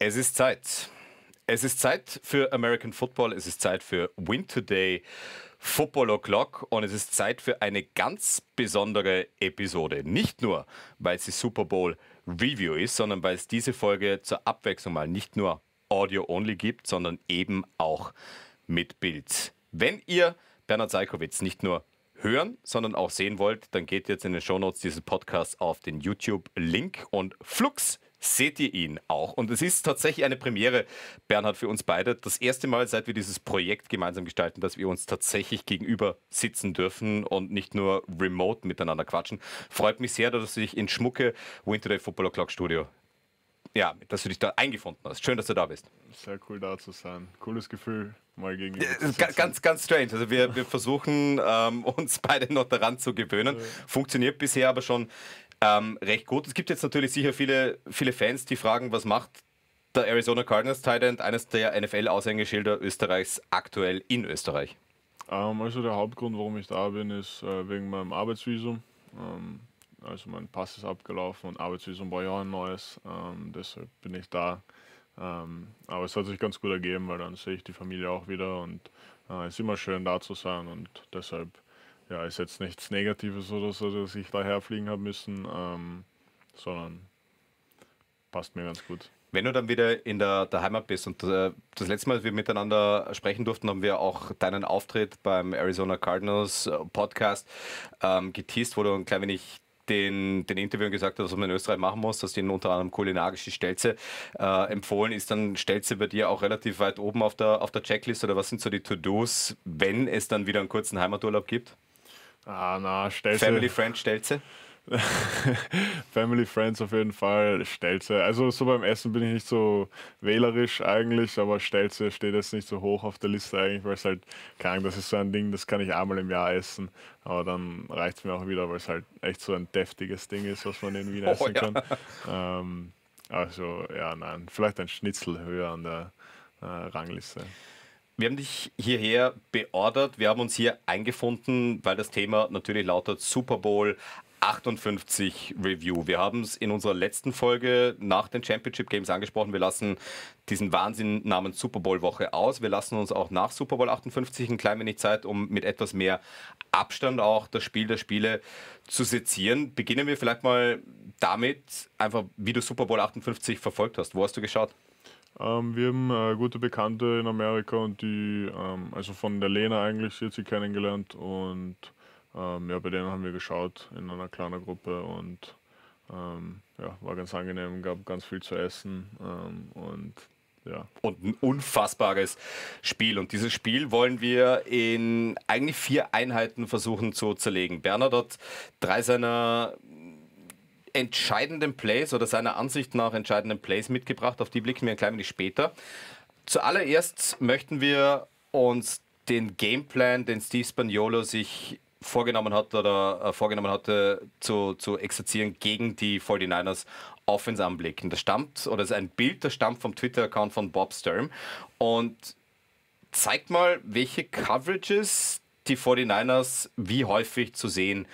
Es ist Zeit. Es ist Zeit für American Football. Es ist Zeit für Win Today Football O'Clock und es ist Zeit für eine ganz besondere Episode. Nicht nur, weil sie Super Bowl Review ist, sondern weil es diese Folge zur Abwechslung mal nicht nur Audio-only gibt, sondern eben auch mit Bild. Wenn ihr Bernhard Seikowitz nicht nur hören, sondern auch sehen wollt, dann geht jetzt in den Shownotes dieses Podcasts auf den YouTube-Link und flux seht ihr ihn auch. Und es ist tatsächlich eine Premiere, Bernhard, für uns beide. Das erste Mal, seit wir dieses Projekt gemeinsam gestalten, dass wir uns tatsächlich gegenüber sitzen dürfen und nicht nur remote miteinander quatschen. Freut mich sehr, dass du dich in Schmucke Winter Day Football O'Clock Studio ja, dass du dich da eingefunden hast. Schön, dass du da bist. Sehr cool da zu sein. Cooles Gefühl, mal gegenüber. Ja, ganz, ganz strange. Also wir, wir versuchen ähm, uns beide noch daran zu gewöhnen. Funktioniert bisher aber schon ähm, recht gut. Es gibt jetzt natürlich sicher viele, viele Fans, die fragen, was macht der Arizona Cardinals Tight eines der NFL-Aushängeschilder Österreichs, aktuell in Österreich? Ähm, also der Hauptgrund, warum ich da bin, ist äh, wegen meinem Arbeitsvisum. Ähm, also mein Pass ist abgelaufen und Arbeitsvisum brauche ich auch ein neues. Ähm, deshalb bin ich da. Ähm, aber es hat sich ganz gut ergeben, weil dann sehe ich die Familie auch wieder und äh, es ist immer schön da zu sein und deshalb ja, ist jetzt nichts Negatives oder so, dass ich daher fliegen habe müssen, ähm, sondern passt mir ganz gut. Wenn du dann wieder in der, der Heimat bist und äh, das letzte Mal, als wir miteinander sprechen durften, haben wir auch deinen Auftritt beim Arizona Cardinals äh, Podcast ähm, geteased, wo du ein klein wenig den, den Interview gesagt hast, was man in Österreich machen muss, dass denen unter anderem kulinarische Stelze äh, empfohlen ist, dann Stelze bei dir auch relativ weit oben auf der, auf der Checklist oder was sind so die To-Dos, wenn es dann wieder einen kurzen Heimaturlaub gibt? Ah, na, Stelze. Family Friend Stelze? Family Friends auf jeden Fall, Stelze. Also so beim Essen bin ich nicht so wählerisch eigentlich, aber Stelze steht jetzt nicht so hoch auf der Liste eigentlich, weil es halt, keine das ist so ein Ding, das kann ich einmal im Jahr essen, aber dann reicht es mir auch wieder, weil es halt echt so ein deftiges Ding ist, was man in Wien oh, essen ja. kann. Ähm, also ja, nein, vielleicht ein Schnitzel höher an der äh, Rangliste. Wir haben dich hierher beordert. Wir haben uns hier eingefunden, weil das Thema natürlich lautet Super Bowl 58 Review. Wir haben es in unserer letzten Folge nach den Championship Games angesprochen. Wir lassen diesen Wahnsinn namens Super Bowl Woche aus. Wir lassen uns auch nach Super Bowl 58 ein klein wenig Zeit, um mit etwas mehr Abstand auch das Spiel der Spiele zu sezieren. Beginnen wir vielleicht mal damit, einfach wie du Super Bowl 58 verfolgt hast. Wo hast du geschaut? Ähm, wir haben äh, gute Bekannte in Amerika und die, ähm, also von der Lena eigentlich, sie hat sie kennengelernt und ähm, ja, bei denen haben wir geschaut in einer kleinen Gruppe und ähm, ja, war ganz angenehm, gab ganz viel zu essen ähm, und ja. Und ein unfassbares Spiel. Und dieses Spiel wollen wir in eigentlich vier Einheiten versuchen zu zerlegen. Bernhard hat drei seiner entscheidenden Plays oder seiner Ansicht nach entscheidenden Plays mitgebracht. Auf die blicken wir ein klein wenig später. Zuallererst möchten wir uns den Gameplan, den Steve Spagnolo sich vorgenommen hat oder äh, vorgenommen hatte zu, zu exerzieren gegen die 49ers Offense anblicken. Das stammt, oder ist ein Bild, das stammt vom Twitter-Account von Bob Sturm und zeigt mal, welche Coverages die 49ers wie häufig zu sehen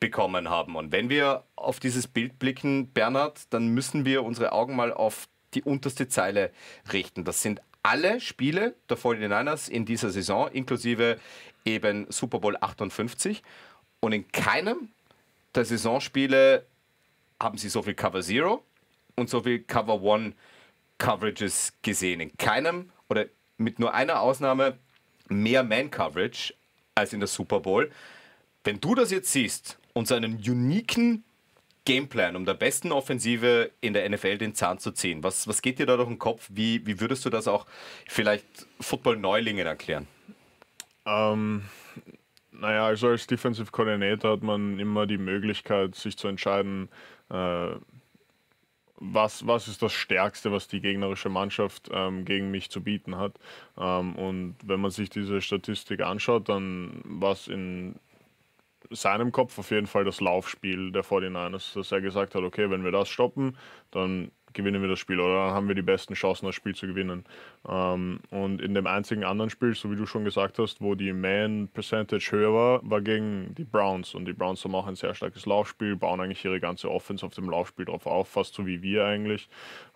bekommen haben. Und wenn wir auf dieses Bild blicken, Bernhard, dann müssen wir unsere Augen mal auf die unterste Zeile richten. Das sind alle Spiele der 49ers in dieser Saison, inklusive eben Super Bowl 58. Und in keinem der Saisonspiele haben sie so viel Cover Zero und so viel Cover One Coverages gesehen. In keinem oder mit nur einer Ausnahme mehr Man Coverage als in der Super Bowl. Wenn du das jetzt siehst und so einen uniken Gameplan, um der besten Offensive in der NFL den Zahn zu ziehen, was, was geht dir da durch den Kopf? Wie, wie würdest du das auch vielleicht Football-Neulingen erklären? Ähm, naja, also als Defensive Coordinator hat man immer die Möglichkeit, sich zu entscheiden, äh, was, was ist das Stärkste, was die gegnerische Mannschaft ähm, gegen mich zu bieten hat. Ähm, und wenn man sich diese Statistik anschaut, dann war es in seinem Kopf auf jeden Fall das Laufspiel der 49ers, dass er gesagt hat, okay, wenn wir das stoppen, dann gewinnen wir das Spiel oder dann haben wir die besten Chancen, das Spiel zu gewinnen. Ähm, und in dem einzigen anderen Spiel, so wie du schon gesagt hast, wo die Man-Percentage höher war, war gegen die Browns. Und die Browns haben auch ein sehr starkes Laufspiel, bauen eigentlich ihre ganze Offense auf dem Laufspiel drauf auf, fast so wie wir eigentlich.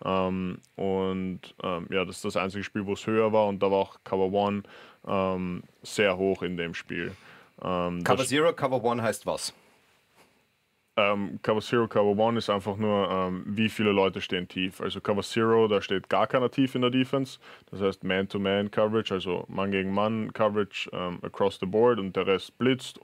Ähm, und ähm, ja, das ist das einzige Spiel, wo es höher war und da war auch Cover One sehr hoch in dem Spiel. Ähm, Cover Zero, Cover One heißt was? Ähm, Cover Zero, Cover One ist einfach nur, ähm, wie viele Leute stehen tief. Also Cover Zero, da steht gar keiner tief in der Defense. Das heißt Man-to-Man-Coverage, also Mann gegen Mann-Coverage ähm, across the board und der Rest blitzt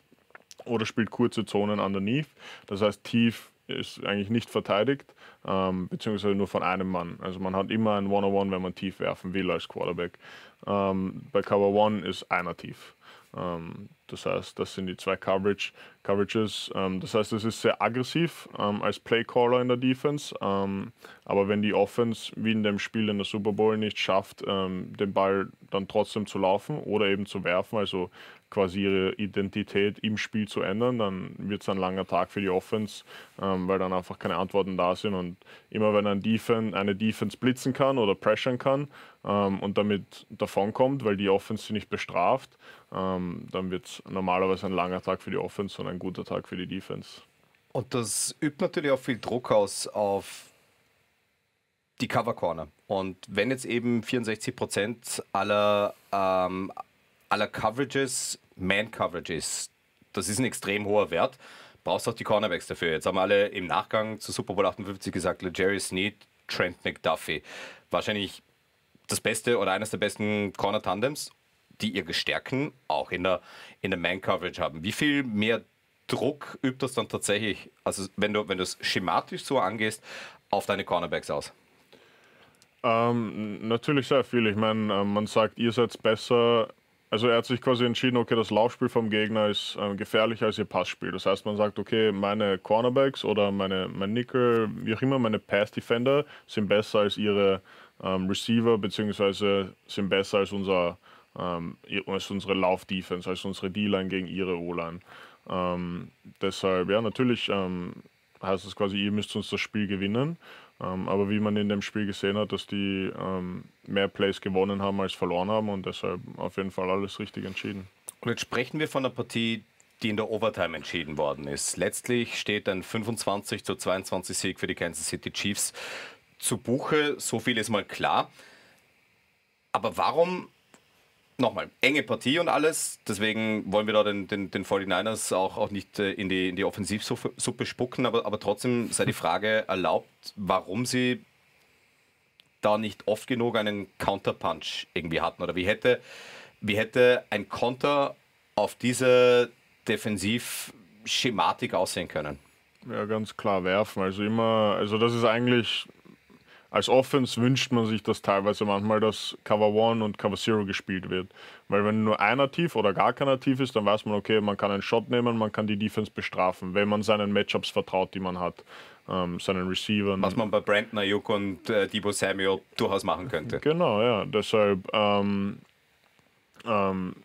oder spielt kurze Zonen underneath. Das heißt, tief ist eigentlich nicht verteidigt, ähm, beziehungsweise nur von einem Mann. Also man hat immer ein One-on-One, wenn man tief werfen will als Quarterback. Ähm, bei Cover One ist einer tief. Ähm, das heißt, das sind die zwei Coverage, Coverages. Ähm, das heißt, es ist sehr aggressiv ähm, als Playcaller in der Defense. Aber wenn die Offense, wie in dem Spiel in der Super Bowl, nicht schafft, den Ball dann trotzdem zu laufen oder eben zu werfen, also quasi ihre Identität im Spiel zu ändern, dann wird es ein langer Tag für die Offense, weil dann einfach keine Antworten da sind. Und immer wenn ein Defense, eine Defense blitzen kann oder pressern kann ähm, und damit davonkommt, weil die Offense sie nicht bestraft, ähm, dann wird es normalerweise ein langer Tag für die Offense und ein guter Tag für die Defense. Und das übt natürlich auch viel Druck aus auf die Cover Corner. Und wenn jetzt eben 64 Prozent aller ähm, aller Coverages Man-Coverages. Das ist ein extrem hoher Wert. Brauchst auch die Cornerbacks dafür. Jetzt haben alle im Nachgang zu Super Bowl 58 gesagt, Jerry Sneed, Trent McDuffie. Wahrscheinlich das beste oder eines der besten Corner-Tandems, die ihre Stärken auch in der, in der Man-Coverage haben. Wie viel mehr Druck übt das dann tatsächlich, also wenn du, wenn du es schematisch so angehst, auf deine Cornerbacks aus? Ähm, natürlich sehr viel. Ich meine, ähm, man sagt, ihr seid besser also er hat sich quasi entschieden, okay, das Laufspiel vom Gegner ist äh, gefährlicher als ihr Passspiel. Das heißt, man sagt, okay, meine Cornerbacks oder meine, mein Nickel, wie auch immer, meine Pass-Defender sind besser als ihre ähm, Receiver, beziehungsweise sind besser als, unser, ähm, als unsere Lauf-Defense, als unsere D-Line gegen ihre O-Line. Ähm, deshalb, ja, natürlich ähm, heißt es quasi, ihr müsst uns das Spiel gewinnen. Ähm, aber wie man in dem Spiel gesehen hat, dass die ähm, mehr Plays gewonnen haben als verloren haben und deshalb auf jeden Fall alles richtig entschieden. Und jetzt sprechen wir von der Partie, die in der Overtime entschieden worden ist. Letztlich steht ein 25 zu 22 Sieg für die Kansas City Chiefs zu Buche. So viel ist mal klar. Aber warum nochmal, enge Partie und alles. Deswegen wollen wir da den, den, den 49ers auch, auch nicht äh, in die, in die Offensivsuppe spucken. Aber, aber trotzdem sei die Frage erlaubt, warum sie da nicht oft genug einen Counterpunch irgendwie hatten. Oder wie hätte, wie hätte ein Konter auf diese Defensivschematik aussehen können? Ja, ganz klar werfen. Also immer, also das ist eigentlich als Offense wünscht man sich das teilweise manchmal, dass Cover One und Cover Zero gespielt wird. Weil wenn nur einer tief oder gar keiner tief ist, dann weiß man, okay, man kann einen Shot nehmen, man kann die Defense bestrafen, wenn man seinen Matchups vertraut, die man hat, ähm, seinen Receivern. Was man bei Brandon Ayuk und äh, Debo Samuel durchaus machen könnte. Genau, ja. Deshalb ähm, ähm,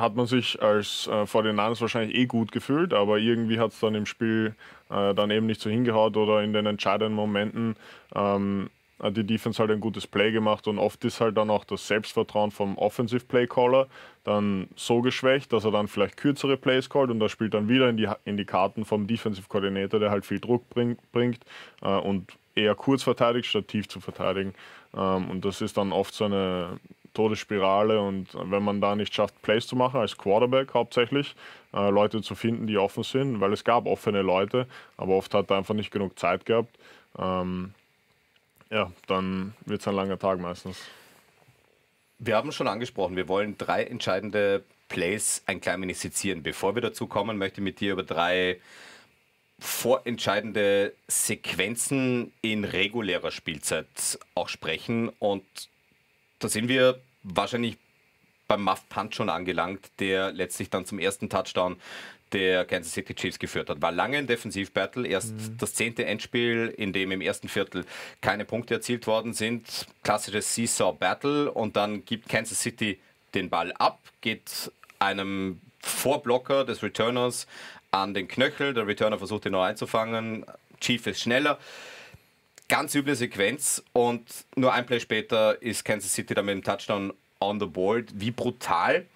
hat man sich als äh, 49ers wahrscheinlich eh gut gefühlt, aber irgendwie hat es dann im Spiel äh, dann eben nicht so hingehaut oder in den entscheidenden Momenten ähm, hat die Defense halt ein gutes Play gemacht und oft ist halt dann auch das Selbstvertrauen vom Offensive Play Caller dann so geschwächt, dass er dann vielleicht kürzere Plays callt und das spielt dann wieder in die, in die Karten vom Defensive Coordinator, der halt viel Druck bring, bringt äh, und eher kurz verteidigt, statt tief zu verteidigen. Ähm, und das ist dann oft so eine Todesspirale und wenn man da nicht schafft, Plays zu machen, als Quarterback hauptsächlich, äh, Leute zu finden, die offen sind, weil es gab offene Leute, aber oft hat er einfach nicht genug Zeit gehabt. Ähm, ja, dann wird es ein langer Tag meistens. Wir haben schon angesprochen, wir wollen drei entscheidende Plays ein klein wenig sezieren. Bevor wir dazu kommen, möchte ich mit dir über drei vorentscheidende Sequenzen in regulärer Spielzeit auch sprechen. Und da sind wir wahrscheinlich beim Muff Punch schon angelangt, der letztlich dann zum ersten Touchdown der Kansas City Chiefs geführt hat. War lange ein Defensivbattle, erst mhm. das zehnte Endspiel, in dem im ersten Viertel keine Punkte erzielt worden sind. Klassisches Seesaw Battle und dann gibt Kansas City den Ball ab, geht einem Vorblocker des Returners an den Knöchel. Der Returner versucht ihn noch einzufangen. Chief ist schneller. Ganz üble Sequenz und nur ein Play später ist Kansas City dann mit dem Touchdown on the board. Wie brutal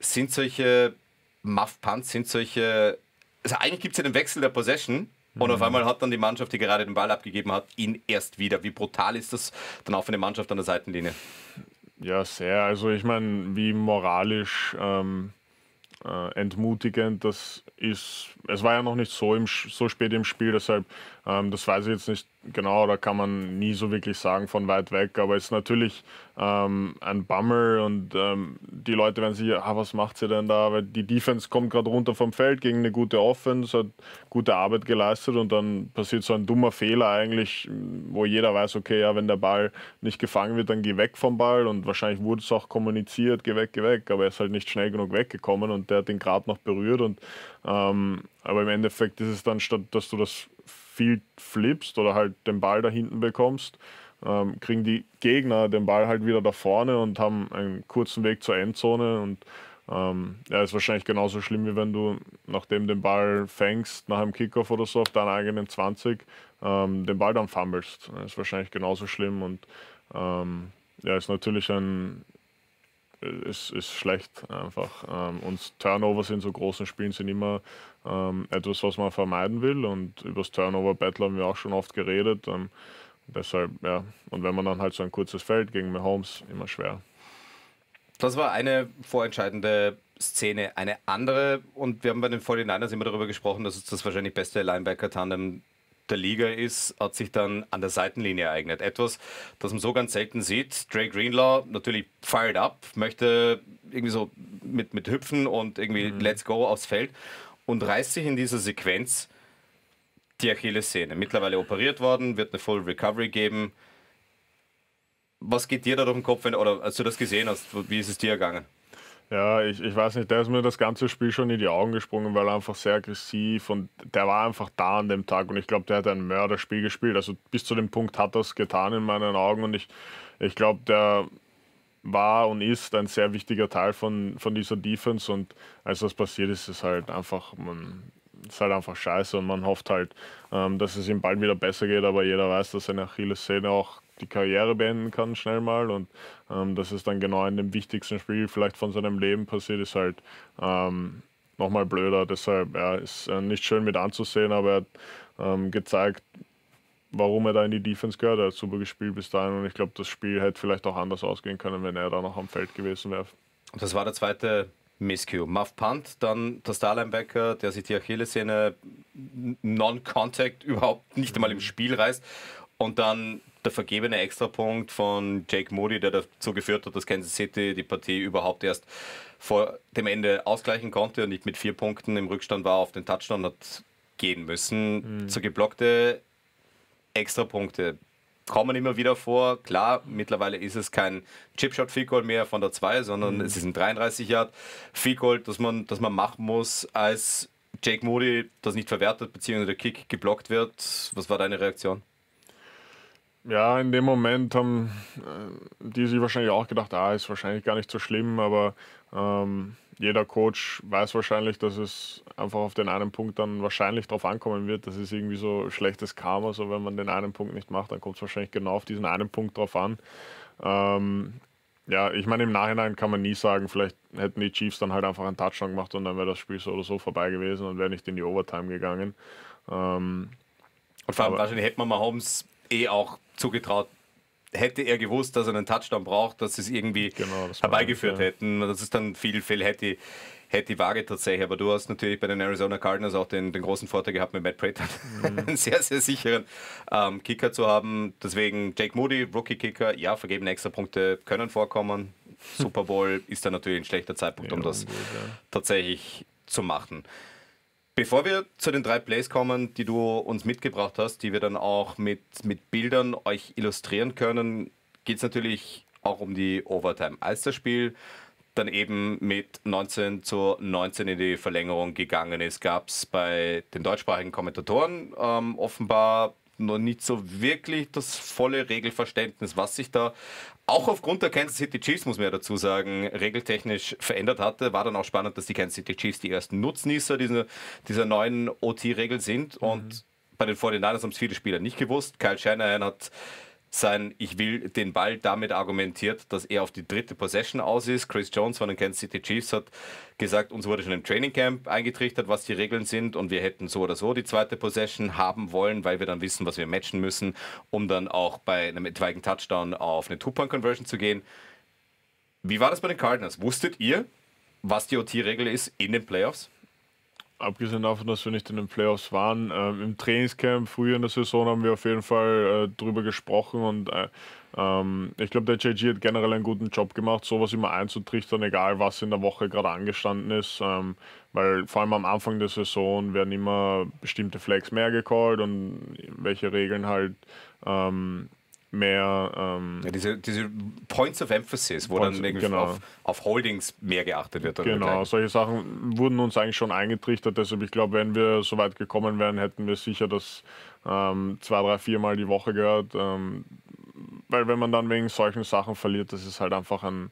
sind solche Muff Punts, sind solche. Also eigentlich gibt es ja den Wechsel der Possession. Und auf mhm. einmal hat dann die Mannschaft, die gerade den Ball abgegeben hat, ihn erst wieder. Wie brutal ist das dann auch für eine Mannschaft an der Seitenlinie? Ja, sehr. Also ich meine, wie moralisch ähm, äh, entmutigend das ist. Es war ja noch nicht so, im, so spät im Spiel, deshalb, ähm, das weiß ich jetzt nicht genau, da kann man nie so wirklich sagen von weit weg, aber es ist natürlich ähm, ein Bummer und ähm, die Leute werden sich, ah, was macht sie denn da? Weil die Defense kommt gerade runter vom Feld gegen eine gute Offense, hat gute Arbeit geleistet und dann passiert so ein dummer Fehler eigentlich, wo jeder weiß, okay, ja, wenn der Ball nicht gefangen wird, dann geh weg vom Ball und wahrscheinlich wurde es auch kommuniziert, geh weg, geh weg, aber er ist halt nicht schnell genug weggekommen und der hat den gerade noch berührt und ähm, aber im Endeffekt ist es dann statt, dass du das viel flippst oder halt den Ball da hinten bekommst, ähm, kriegen die Gegner den Ball halt wieder da vorne und haben einen kurzen Weg zur Endzone und ähm, ja, ist wahrscheinlich genauso schlimm, wie wenn du, nachdem den Ball fängst, nach einem Kickoff oder so auf deinen eigenen 20, ähm, den Ball dann fummelst. Ist wahrscheinlich genauso schlimm und ähm, ja, ist natürlich ein, ist, ist schlecht einfach. Ähm, und Turnovers in so großen Spielen sind immer ähm, etwas, was man vermeiden will. Und über das Turnover-Battle haben wir auch schon oft geredet. Ähm, deshalb, ja. Und wenn man dann halt so ein kurzes Feld gegen Mahomes, immer schwer. Das war eine vorentscheidende Szene. Eine andere, und wir haben bei den 49ers immer darüber gesprochen, dass es das wahrscheinlich beste Linebacker-Tandem der Liga ist, hat sich dann an der Seitenlinie ereignet. Etwas, das man so ganz selten sieht. Dre Greenlaw natürlich fired up, möchte irgendwie so mit, mit hüpfen und irgendwie mhm. let's go aufs Feld und reißt sich in dieser Sequenz die Achillessehne. Mittlerweile operiert worden, wird eine Full Recovery geben. Was geht dir da durch den Kopf, wenn, oder als du das gesehen hast, wie ist es dir ergangen? Ja, ich, ich weiß nicht, der ist mir das ganze Spiel schon in die Augen gesprungen, weil er einfach sehr aggressiv und der war einfach da an dem Tag und ich glaube, der hat ein Mörderspiel gespielt. Also bis zu dem Punkt hat er es getan in meinen Augen und ich, ich glaube, der war und ist ein sehr wichtiger Teil von, von dieser Defense und als das passiert ist, ist halt einfach, man ist halt einfach scheiße und man hofft halt, ähm, dass es ihm bald wieder besser geht, aber jeder weiß, dass eine Achillessehne auch die Karriere beenden kann, schnell mal. Und ähm, dass es dann genau in dem wichtigsten Spiel vielleicht von seinem Leben passiert, ist halt ähm, nochmal blöder. Deshalb ja, ist äh, nicht schön mit anzusehen, aber er hat ähm, gezeigt, warum er da in die Defense gehört. Er hat super gespielt bis dahin und ich glaube, das Spiel hätte vielleicht auch anders ausgehen können, wenn er da noch am Feld gewesen wäre. Das war der zweite Miscue. Muff Punt, dann der Starlinebacker, der sich die Achillessehne non-contact überhaupt nicht einmal im Spiel reißt und dann der vergebene Extrapunkt von Jake Moody, der dazu geführt hat, dass Kansas City die Partie überhaupt erst vor dem Ende ausgleichen konnte und nicht mit vier Punkten im Rückstand war, auf den Touchdown hat gehen müssen. Mhm. Zu geblockte Extrapunkte kommen immer wieder vor. Klar, mittlerweile ist es kein Chipshot Field Goal mehr von der 2, sondern mhm. es ist ein 33 Yard Field Goal, das man, das man machen muss, als Jake Moody das nicht verwertet, beziehungsweise der Kick geblockt wird. Was war deine Reaktion? Ja, in dem Moment haben äh, die sich wahrscheinlich auch gedacht, ah, ist wahrscheinlich gar nicht so schlimm, aber ähm, jeder Coach weiß wahrscheinlich, dass es einfach auf den einen Punkt dann wahrscheinlich drauf ankommen wird. Das ist irgendwie so schlechtes Karma, so wenn man den einen Punkt nicht macht, dann kommt es wahrscheinlich genau auf diesen einen Punkt drauf an. Ähm, ja, ich meine, im Nachhinein kann man nie sagen, vielleicht hätten die Chiefs dann halt einfach einen Touchdown gemacht und dann wäre das Spiel so oder so vorbei gewesen und wäre nicht in die Overtime gegangen. Ähm, und vor allem wahrscheinlich hätte man Mahomes eh auch zugetraut, hätte er gewusst, dass er einen Touchdown braucht, dass sie es irgendwie genau, herbeigeführt ja. hätten. Das ist dann viel, viel hätte, hätte die Waage tatsächlich. Aber du hast natürlich bei den Arizona Cardinals auch den, den großen Vorteil gehabt, mit Matt Prater mhm. einen sehr, sehr sicheren ähm, Kicker zu haben. Deswegen Jake Moody, Rookie-Kicker, ja, vergebene Extrapunkte können vorkommen. Super Bowl ist dann natürlich ein schlechter Zeitpunkt, um das tatsächlich zu machen. Bevor wir zu den drei Plays kommen, die du uns mitgebracht hast, die wir dann auch mit, mit Bildern euch illustrieren können, geht es natürlich auch um die Overtime. Als das Spiel dann eben mit 19 zu 19 in die Verlängerung gegangen ist, gab es bei den deutschsprachigen Kommentatoren ähm, offenbar noch nicht so wirklich das volle Regelverständnis, was sich da auch aufgrund der Kansas City Chiefs, muss man ja dazu sagen, regeltechnisch verändert hatte. War dann auch spannend, dass die Kansas City Chiefs die ersten Nutznießer dieser, dieser neuen OT-Regel sind. Mhm. Und bei den 49ers haben es viele Spieler nicht gewusst. Kyle Shanahan hat sein Ich will den Ball damit argumentiert, dass er auf die dritte Possession aus ist. Chris Jones von den Kansas City Chiefs hat gesagt, uns wurde schon im Training Camp eingetrichtert, was die Regeln sind und wir hätten so oder so die zweite Possession haben wollen, weil wir dann wissen, was wir matchen müssen, um dann auch bei einem etwaigen Touchdown auf eine Two-Point-Conversion zu gehen. Wie war das bei den Cardinals? Wusstet ihr, was die OT-Regel ist in den Playoffs? Abgesehen davon, dass wir nicht in den Playoffs waren, ähm, im Trainingscamp früher in der Saison haben wir auf jeden Fall äh, drüber gesprochen und äh, ähm, ich glaube, der JG hat generell einen guten Job gemacht, sowas immer einzutrichtern, egal was in der Woche gerade angestanden ist, ähm, weil vor allem am Anfang der Saison werden immer bestimmte Flags mehr gecallt und welche Regeln halt ähm, mehr. Ähm, ja, diese, diese Points of Emphasis, wo Points, dann genau. auf, auf, Holdings mehr geachtet wird. Genau, solche Sachen wurden uns eigentlich schon eingetrichtert. Deshalb, ich glaube, wenn wir so weit gekommen wären, hätten wir sicher das ähm, zwei, drei, viermal die Woche gehört. Ähm, weil wenn man dann wegen solchen Sachen verliert, das ist halt einfach ein.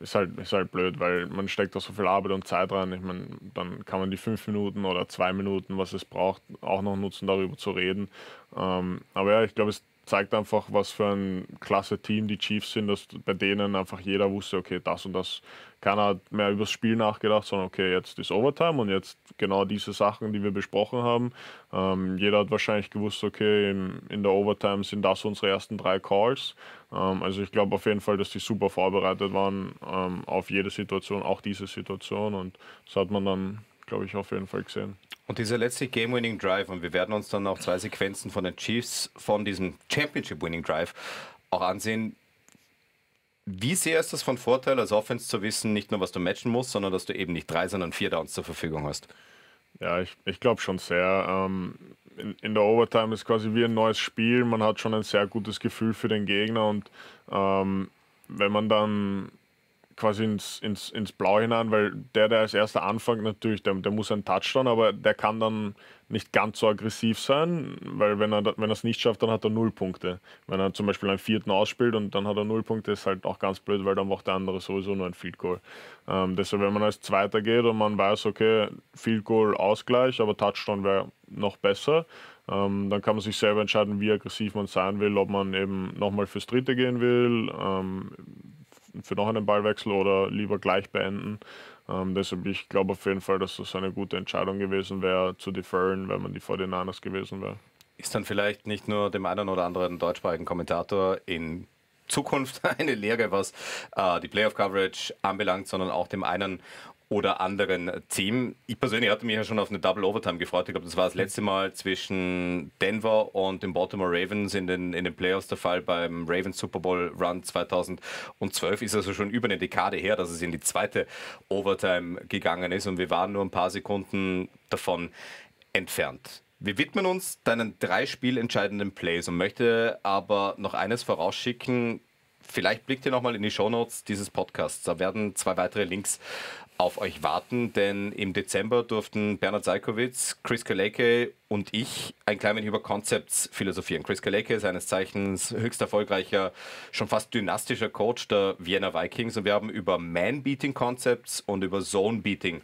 Ist halt, ist halt blöd, weil man steckt da so viel Arbeit und Zeit rein. Ich meine, dann kann man die fünf Minuten oder zwei Minuten, was es braucht, auch noch nutzen, darüber zu reden. Ähm, aber ja, ich glaube, es zeigt einfach, was für ein klasse Team die Chiefs sind, dass bei denen einfach jeder wusste, okay, das und das. Keiner hat mehr über das Spiel nachgedacht, sondern okay, jetzt ist Overtime und jetzt genau diese Sachen, die wir besprochen haben. Ähm, jeder hat wahrscheinlich gewusst, okay, in, in, der Overtime sind das unsere ersten drei Calls. Ähm, also ich glaube auf jeden Fall, dass die super vorbereitet waren ähm, auf jede Situation, auch diese Situation und das hat man dann, glaube ich, auf jeden Fall gesehen. Und dieser letzte Game-Winning Drive, und wir werden uns dann auch zwei Sequenzen von den Chiefs von diesem Championship-Winning Drive auch ansehen. Wie sehr ist das von Vorteil, als Offense zu wissen, nicht nur was du matchen musst, sondern dass du eben nicht drei, sondern vier Downs zur Verfügung hast? Ja, ich, ich glaube schon sehr. Ähm, in, in, der Overtime ist quasi wie ein neues Spiel. Man hat schon ein sehr gutes Gefühl für den Gegner und ähm, wenn man dann quasi ins, ins, ins Blau hinein, weil der, der als erster anfängt, natürlich, der, der muss einen Touchdown, aber der kann dann nicht ganz so aggressiv sein, weil wenn er wenn es nicht schafft, dann hat er null Punkte. Wenn er zum Beispiel einen vierten ausspielt und dann hat er null Punkte, ist halt auch ganz blöd, weil dann macht der andere sowieso nur ein Field Goal. Ähm, deshalb, wenn man als Zweiter geht und man weiß, okay, Field Goal Ausgleich, aber Touchdown wäre noch besser, ähm, dann kann man sich selber entscheiden, wie aggressiv man sein will, ob man eben nochmal fürs Dritte gehen will, ähm, für noch einen Ballwechsel oder lieber gleich beenden. Ähm, deshalb, ich glaube auf jeden Fall, dass das eine gute Entscheidung gewesen wäre, zu deferen, wenn man die 49ers gewesen wäre. Ist dann vielleicht nicht nur dem einen oder anderen deutschsprachigen Kommentator in Zukunft eine Lehre, was äh, die Playoff-Coverage anbelangt, sondern auch dem einen oder anderen Team. Ich persönlich hatte mich ja schon auf eine Double Overtime gefreut. Ich glaube, das war das letzte Mal zwischen Denver und den Baltimore Ravens in den, in den Playoffs der Fall beim Ravens Super Bowl Run 2012. Ist also schon über eine Dekade her, dass es in die zweite Overtime gegangen ist und wir waren nur ein paar Sekunden davon entfernt. Wir widmen uns deinen drei spielentscheidenden Plays und möchte aber noch eines vorausschicken. Vielleicht blickt ihr nochmal in die Shownotes dieses Podcasts. Da werden zwei weitere Links auf euch warten, denn im Dezember durften Bernhard Seikowitz, Chris Kaleke und ich ein klein wenig über Concepts philosophieren. Chris Kaleke ist eines Zeichens höchst erfolgreicher, schon fast dynastischer Coach der Vienna Vikings und wir haben über Man-Beating Concepts und über Zone-Beating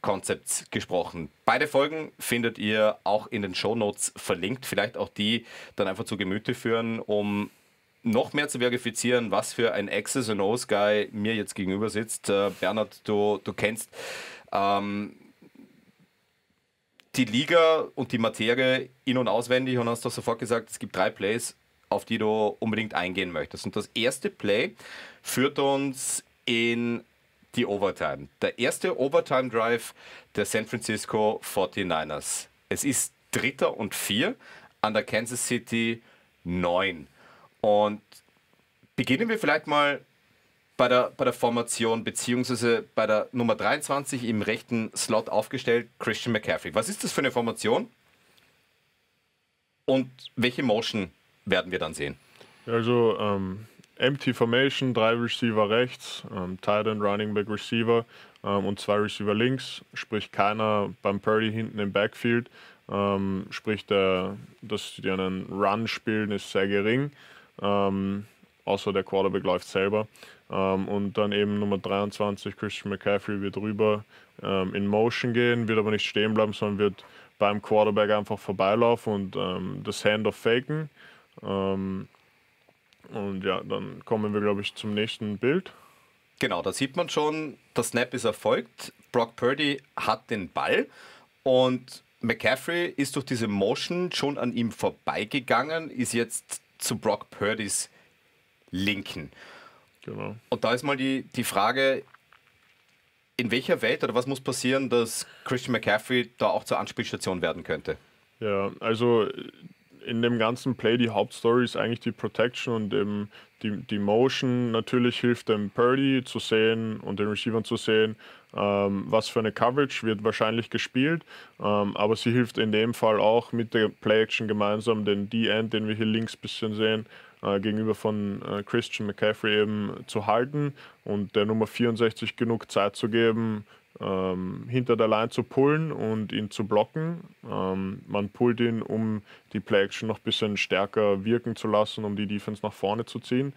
Concepts gesprochen. Beide Folgen findet ihr auch in den Show Notes verlinkt. Vielleicht auch die dann einfach zu Gemüte führen, um noch mehr zu verifizieren, was für ein Access and O's Guy mir jetzt gegenüber sitzt. Äh, Bernhard, du, du kennst ähm, die Liga und die Materie in- und auswendig und hast doch sofort gesagt, es gibt drei Plays, auf die du unbedingt eingehen möchtest. Und das erste Play führt uns in die Overtime. Der erste Overtime Drive der San Francisco 49ers. Es ist Dritter und Vier an der Kansas City 9. Und beginnen wir vielleicht mal bei der, bei der Formation beziehungsweise bei der Nummer 23 im rechten Slot aufgestellt, Christian McCaffrey. Was ist das für eine Formation? Und welche Motion werden wir dann sehen? Also ähm, Empty Formation, drei Receiver rechts, ähm, Tight End, Running Back Receiver ähm, und zwei Receiver links, sprich keiner beim Purdy hinten im Backfield. Ähm, sprich, der, dass die einen Run spielen, ist sehr gering ähm, außer der Quarterback läuft selber. Ähm, und dann eben Nummer 23, Christian McCaffrey, wird rüber ähm, in Motion gehen, wird aber nicht stehen bleiben, sondern wird beim Quarterback einfach vorbeilaufen und ähm, das Handoff faken. Ähm, und ja, dann kommen wir, glaube ich, zum nächsten Bild. Genau, da sieht man schon, der Snap ist erfolgt. Brock Purdy hat den Ball und McCaffrey ist durch diese Motion schon an ihm vorbeigegangen, ist jetzt zu Brock Purdys Linken. Genau. Und da ist mal die, die Frage, in welcher Welt oder was muss passieren, dass Christian McCaffrey da auch zur Anspielstation werden könnte? Ja, also in dem ganzen Play die Hauptstory ist eigentlich die Protection und eben die, die Motion. Natürlich hilft dem Purdy zu sehen und den Receivern zu sehen, ähm, was für eine Coverage wird wahrscheinlich gespielt. Ähm, aber sie hilft in dem Fall auch mit der Play-Action gemeinsam den D-End, den wir hier links ein bisschen sehen, äh, gegenüber von äh, Christian McCaffrey eben zu halten und der Nummer 64 genug Zeit zu geben, ähm, hinter der Line zu pullen und ihn zu blocken. Ähm, man pullt ihn, um die Play-Action noch ein bisschen stärker wirken zu lassen, um die Defense nach vorne zu ziehen.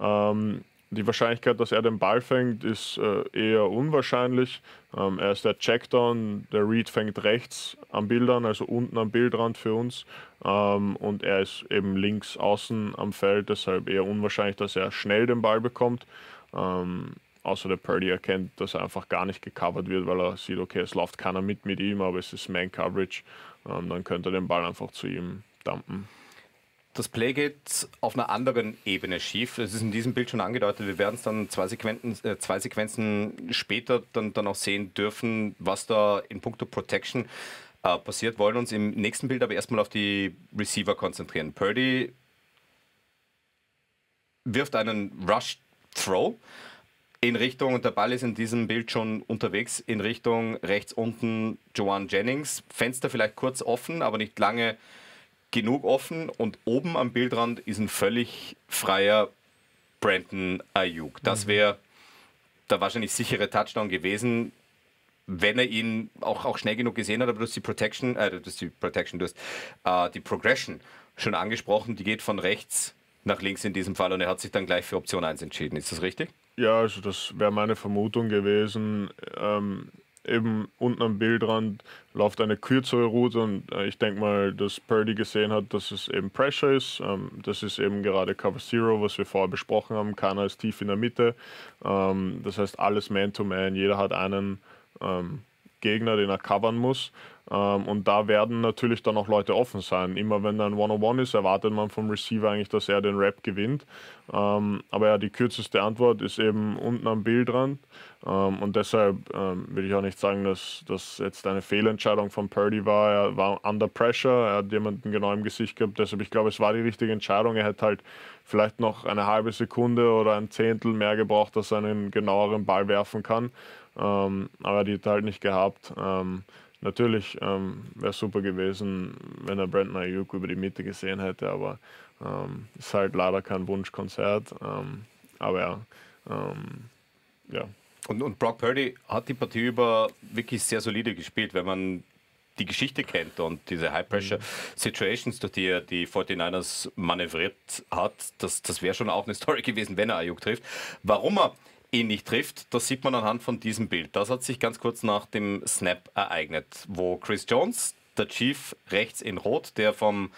Ähm, die Wahrscheinlichkeit, dass er den Ball fängt, ist äh, eher unwahrscheinlich. Ähm, er ist der Checkdown, der Read fängt rechts am Bildern, also unten am Bildrand für uns. Ähm, und er ist eben links außen am Feld, deshalb eher unwahrscheinlich, dass er schnell den Ball bekommt. Ähm, außer der Purdy erkennt, dass er einfach gar nicht gecovert wird, weil er sieht, okay, es läuft keiner mit mit ihm, aber es ist Man-Coverage. Dann könnte er den Ball einfach zu ihm dumpen. Das Play geht auf einer anderen Ebene schief. Es ist in diesem Bild schon angedeutet. Wir werden es dann zwei Sequenzen, äh, zwei Sequenzen später dann, dann auch sehen dürfen, was da in puncto Protection äh, passiert. Wollen uns im nächsten Bild aber erstmal auf die Receiver konzentrieren. Purdy wirft einen Rush Throw in Richtung, und der Ball ist in diesem Bild schon unterwegs, in Richtung rechts unten Joanne Jennings. Fenster vielleicht kurz offen, aber nicht lange genug offen und oben am Bildrand ist ein völlig freier Brandon Ayuk. Das mhm. wäre der wahrscheinlich sichere Touchdown gewesen, wenn er ihn auch, auch schnell genug gesehen hat, aber du hast die Protection, äh, du hast die Protection, du hast äh, die Progression schon angesprochen, die geht von rechts nach links in diesem Fall und er hat sich dann gleich für Option 1 entschieden. Ist das richtig? Ja, also das wäre meine Vermutung gewesen. Ähm, eben unten am Bildrand läuft eine kürzere Route und äh, ich denke mal, dass Purdy gesehen hat, dass es eben Pressure ist. Ähm, das ist eben gerade Cover Zero, was wir vorher besprochen haben. Keiner ist tief in der Mitte. Ähm, das heißt, alles Man-to-Man. -Man. Jeder hat einen ähm, Gegner, den er covern muss. Ähm, und da werden natürlich dann auch Leute offen sein. Immer wenn ein One-on-One ist, erwartet man vom Receiver eigentlich, dass er den Rap gewinnt. Ähm, aber ja, die kürzeste Antwort ist eben unten am Bildrand. Ähm, und deshalb will ich auch nicht sagen, dass das jetzt eine Fehlentscheidung von Purdy war. Er war under pressure, er hat jemanden genau im Gesicht gehabt. Deshalb, ich glaube, es war die richtige Entscheidung. Er hätte halt vielleicht noch eine halbe Sekunde oder ein Zehntel mehr gebraucht, dass er einen genaueren Ball werfen kann. Aber die hat halt nicht gehabt. Natürlich ähm, wäre super gewesen, wenn er Brandon Ayuk über die Mitte gesehen hätte, aber ähm, ist halt leider kein Wunschkonzert. Ähm, aber ja, ähm, ja. Und, und Brock Purdy hat die Partie über wirklich sehr solide gespielt, wenn man die Geschichte kennt und diese High-Pressure-Situations, durch die er die 49ers manövriert hat, das, das wäre schon auch eine Story gewesen, wenn er Ayuk trifft. Warum er ihn nicht trifft, das sieht man anhand von diesem Bild. Das hat sich ganz kurz nach dem Snap ereignet, wo Chris Jones, der Chief, rechts in Rot, der vom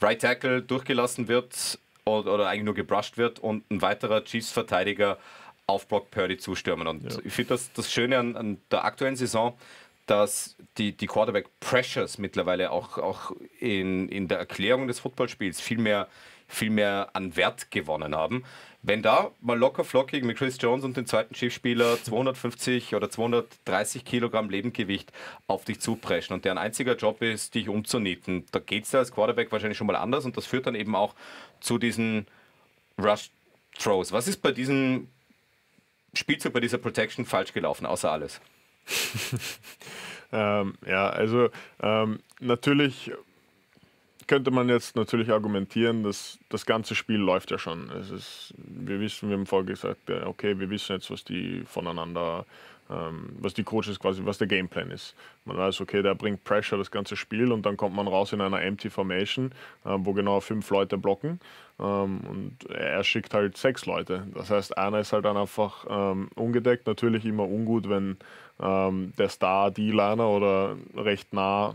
Right Tackle durchgelassen wird oder, oder eigentlich nur gebrusht wird und ein weiterer Chiefs-Verteidiger auf Brock Purdy zustürmen. Und ja. ich finde das, das Schöne an, an, der aktuellen Saison, dass die, die Quarterback Pressures mittlerweile auch, auch in, in der Erklärung des Footballspiels viel mehr, viel mehr an Wert gewonnen haben. Wenn da mal locker flockig mit Chris Jones und dem zweiten Schiffspieler 250 oder 230 Kilogramm Lebendgewicht auf dich zupreschen und deren einziger Job ist, dich umzunieten, da geht es da als Quarterback wahrscheinlich schon mal anders und das führt dann eben auch zu diesen Rush Throws. Was ist bei diesem Spielzug, bei dieser Protection falsch gelaufen, außer alles? ähm, ja, also ähm, natürlich könnte man jetzt natürlich argumentieren, dass das ganze Spiel läuft ja schon. Es ist, wir wissen, wir haben vorher gesagt, okay, wir wissen jetzt, was die voneinander, ähm, was die Coaches quasi, was der Gameplan ist. Man weiß, okay, der bringt Pressure das ganze Spiel und dann kommt man raus in einer Empty Formation, äh, wo genau fünf Leute blocken ähm, und er schickt halt sechs Leute. Das heißt, einer ist halt dann einfach ähm, ungedeckt. Natürlich immer ungut, wenn ähm, der Star D-Liner oder recht nah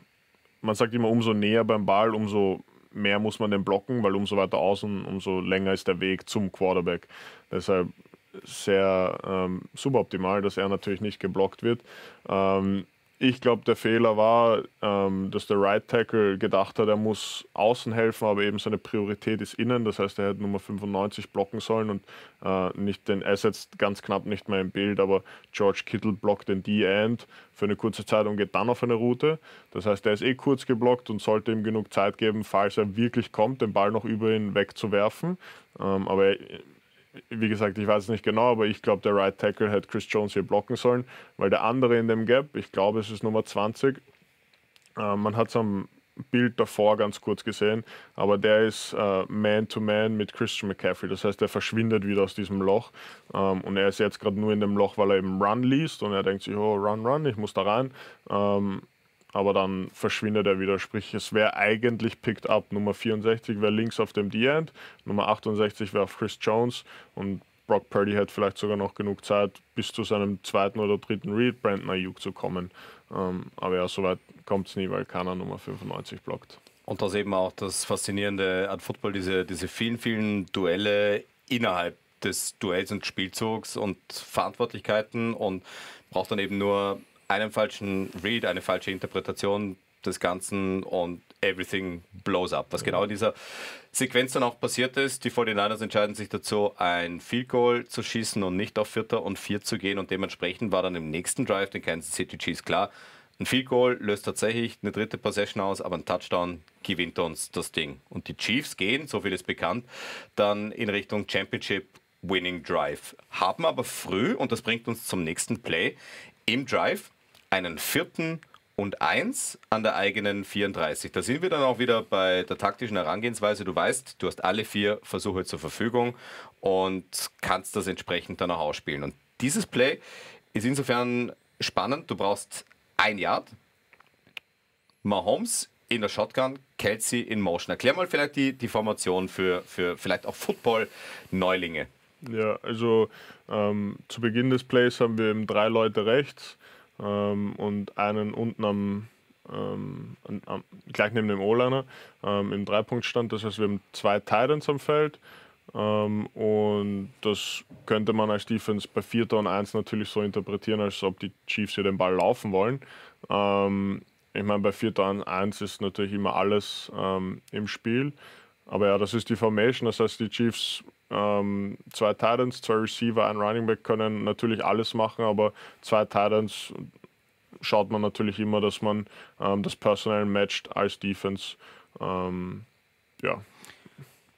man sagt immer, umso näher beim Ball, umso mehr muss man den blocken, weil umso weiter außen, umso länger ist der Weg zum Quarterback. Deshalb sehr ähm, suboptimal, dass er natürlich nicht geblockt wird. Ähm, ich glaube, der Fehler war, ähm, dass der Right Tackle gedacht hat, er muss außen helfen, aber eben seine Priorität ist innen. Das heißt, er hätte Nummer 95 blocken sollen und äh, nicht den, jetzt ganz knapp nicht mehr im Bild, aber George Kittle blockt den D-End für eine kurze Zeit und geht dann auf eine Route. Das heißt, er ist eh kurz geblockt und sollte ihm genug Zeit geben, falls er wirklich kommt, den Ball noch über ihn wegzuwerfen. Ähm, aber er, wie gesagt, ich weiß es nicht genau, aber ich glaube, der Right Tackle hätte Chris Jones hier blocken sollen, weil der andere in dem Gap, ich glaube, es ist Nummer 20, äh, man hat es am Bild davor ganz kurz gesehen, aber der ist äh, Man-to-Man -Man mit Christian McCaffrey. Das heißt, er verschwindet wieder aus diesem Loch ähm, und er ist jetzt gerade nur in dem Loch, weil er eben Run liest und er denkt sich, oh, Run, Run, ich muss da rein. Ähm, aber dann verschwindet er wieder. Sprich, es wäre eigentlich picked up. Nummer 64 wäre links auf dem D-End, Nummer 68 wäre auf Chris Jones und Brock Purdy hätte vielleicht sogar noch genug Zeit, bis zu seinem zweiten oder dritten Read, Brandon Ayuk, zu kommen. Ähm, aber ja, soweit kommt es nie, weil keiner Nummer 95 blockt. Und das eben auch das Faszinierende an Football, diese, diese vielen, vielen Duelle innerhalb des Duells und Spielzugs und Verantwortlichkeiten und braucht dann eben nur einen falschen Read, eine falsche Interpretation des Ganzen und everything blows up. Was genau in dieser Sequenz dann auch passiert ist, die 49ers entscheiden sich dazu, ein Field Goal zu schießen und nicht auf Vierter und Vier zu gehen und dementsprechend war dann im nächsten Drive den Kansas City Chiefs klar, ein Field Goal löst tatsächlich eine dritte Possession aus, aber ein Touchdown gewinnt uns das Ding. Und die Chiefs gehen, so viel ist bekannt, dann in Richtung Championship Winning Drive. Haben aber früh, und das bringt uns zum nächsten Play, im Drive einen vierten und eins an der eigenen 34. Da sind wir dann auch wieder bei der taktischen Herangehensweise. Du weißt, du hast alle vier Versuche zur Verfügung und kannst das entsprechend dann auch ausspielen. Und dieses Play ist insofern spannend. Du brauchst ein Yard, Mahomes in der Shotgun, Kelsey in Motion. Erklär mal vielleicht die, die Formation für, für vielleicht auch Football-Neulinge. Ja, also ähm, zu Beginn des Plays haben wir eben drei Leute rechts ähm, und einen unten am, ähm, am, gleich neben dem O-Liner ähm, im Dreipunktstand. Das heißt, wir haben zwei Titans am Feld. Ähm, und das könnte man als Defense bei 4. und 1 natürlich so interpretieren, als ob die Chiefs hier den Ball laufen wollen. Ähm, ich meine, bei 4. und 1 ist natürlich immer alles im Spiel. Aber ja, das ist die Formation. Das heißt, die Chiefs ähm, zwei Titans, zwei Receiver, ein Running Back können natürlich alles machen, aber zwei Titans schaut man natürlich immer, dass man ähm, das Personal matcht als Defense. Ähm, ja.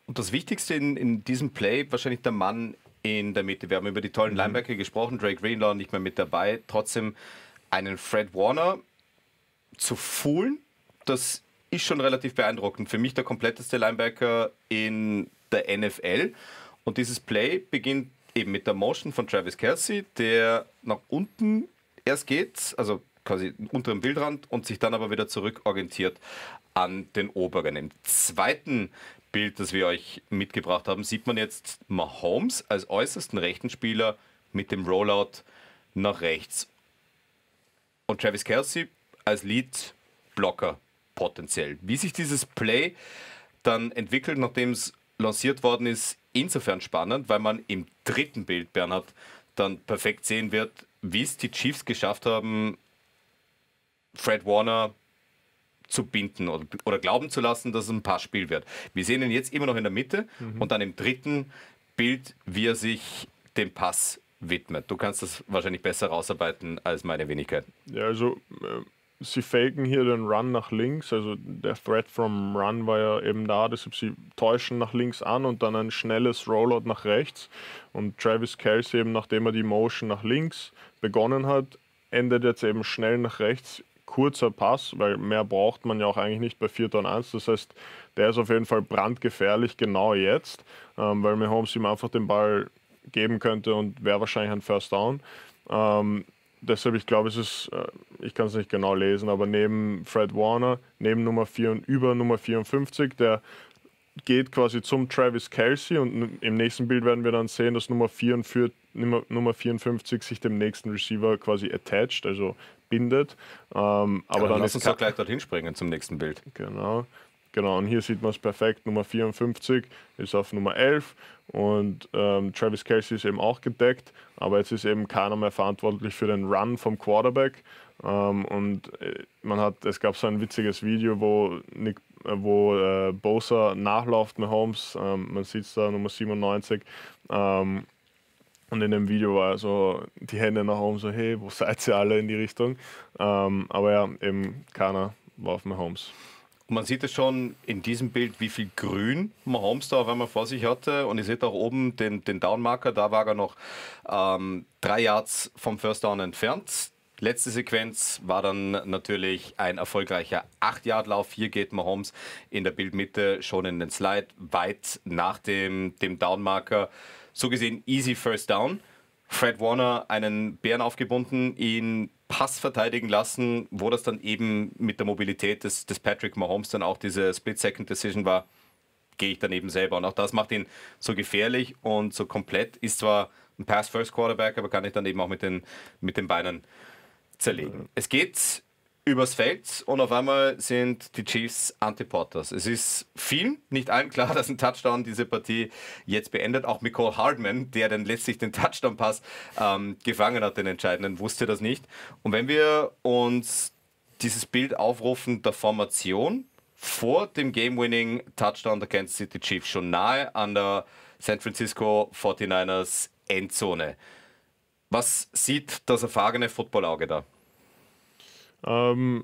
Und das Wichtigste in, in diesem Play, wahrscheinlich der Mann in der Mitte. Wir haben über die tollen mhm. Linebacker gesprochen, Drake Greenlaw nicht mehr mit dabei. Trotzdem einen Fred Warner zu foolen, das ist schon relativ beeindruckend. Für mich der kompletteste Linebacker in der NFL. Und dieses Play beginnt eben mit der Motion von Travis Kelsey, der nach unten erst geht, also quasi unter dem Bildrand und sich dann aber wieder zurück orientiert an den oberen. Im zweiten Bild, das wir euch mitgebracht haben, sieht man jetzt Mahomes als äußersten rechten Spieler mit dem Rollout nach rechts. Und Travis Kelsey als Lead-Blocker potenziell. Wie sich dieses Play dann entwickelt, nachdem es lanciert worden ist, insofern spannend, weil man im dritten Bild, Bernhard, dann perfekt sehen wird, wie es die Chiefs geschafft haben, Fred Warner zu binden oder, oder glauben zu lassen, dass es ein Passspiel wird. Wir sehen ihn jetzt immer noch in der Mitte mhm. und dann im dritten Bild, wie er sich dem Pass widmet. Du kannst das wahrscheinlich besser rausarbeiten als meine Wenigkeit. Ja, also äh, sie faken hier den Run nach links, also der Threat from Run war ja eben da, deshalb sie täuschen nach links an und dann ein schnelles Rollout nach rechts. Und Travis Kelsey eben, nachdem er die Motion nach links begonnen hat, endet jetzt eben schnell nach rechts. Kurzer Pass, weil mehr braucht man ja auch eigentlich nicht bei 4 und 1. Das heißt, der ist auf jeden Fall brandgefährlich genau jetzt, ähm, weil Mahomes ihm einfach den Ball geben könnte und wäre wahrscheinlich ein First Down. Ähm, deshalb, ich glaube, es ist, äh, ich kann es nicht genau lesen, aber neben Fred Warner, neben Nummer 4 und über Nummer 54, der geht quasi zum Travis Kelsey und im nächsten Bild werden wir dann sehen, dass Nummer, 44, Nummer, Nummer 54 sich dem nächsten Receiver quasi attached, also bindet. Ähm, aber ja, dann, dann lass uns doch gleich dorthin springen zum nächsten Bild. Genau. Genau, und hier sieht man es perfekt. Nummer 54 ist auf Nummer 11 und ähm, Travis Kelsey ist eben auch gedeckt, aber jetzt ist eben keiner mehr verantwortlich für den Run vom Quarterback. Ähm, und äh, man hat, es gab so ein witziges Video, wo, Nick, äh, wo äh, Bosa nachläuft mit Holmes. Ähm, man sieht es da Nummer 97. Ähm, und in dem Video war so die Hände nach oben so, hey, wo seid ihr alle in die Richtung? Ähm, aber ja, eben keiner war auf Mahomes. Man sieht es schon in diesem Bild, wie viel Grün Mahomes da auf einmal vor sich hatte. Und ihr seht auch oben den, den Downmarker, da war er noch ähm, drei Yards vom First Down entfernt. Letzte Sequenz war dann natürlich ein erfolgreicher 8-Yard-Lauf. Hier geht Mahomes in der Bildmitte schon in den Slide, weit nach dem, dem Downmarker. So gesehen easy First Down. Fred Warner einen Bären aufgebunden, ihn Pass verteidigen lassen, wo das dann eben mit der Mobilität des, des Patrick Mahomes dann auch diese Split-Second-Decision war, gehe ich dann eben selber. Und auch das macht ihn so gefährlich und so komplett. Ist zwar ein Pass-First-Quarterback, aber kann ich dann eben auch mit den, mit den Beinen zerlegen. Es geht übers Feld und auf einmal sind die Chiefs Antipotters. Es ist vielen, nicht allen klar, dass ein Touchdown diese Partie jetzt beendet. Auch Nicole Hardman, der dann letztlich den Touchdown-Pass ähm, gefangen hat, den entscheidenden, wusste das nicht. Und wenn wir uns dieses Bild aufrufen der Formation vor dem Game-Winning Touchdown der Kansas City Chiefs schon nahe an der San Francisco 49ers Endzone. Was sieht das erfahrene Footballauge da? Ähm,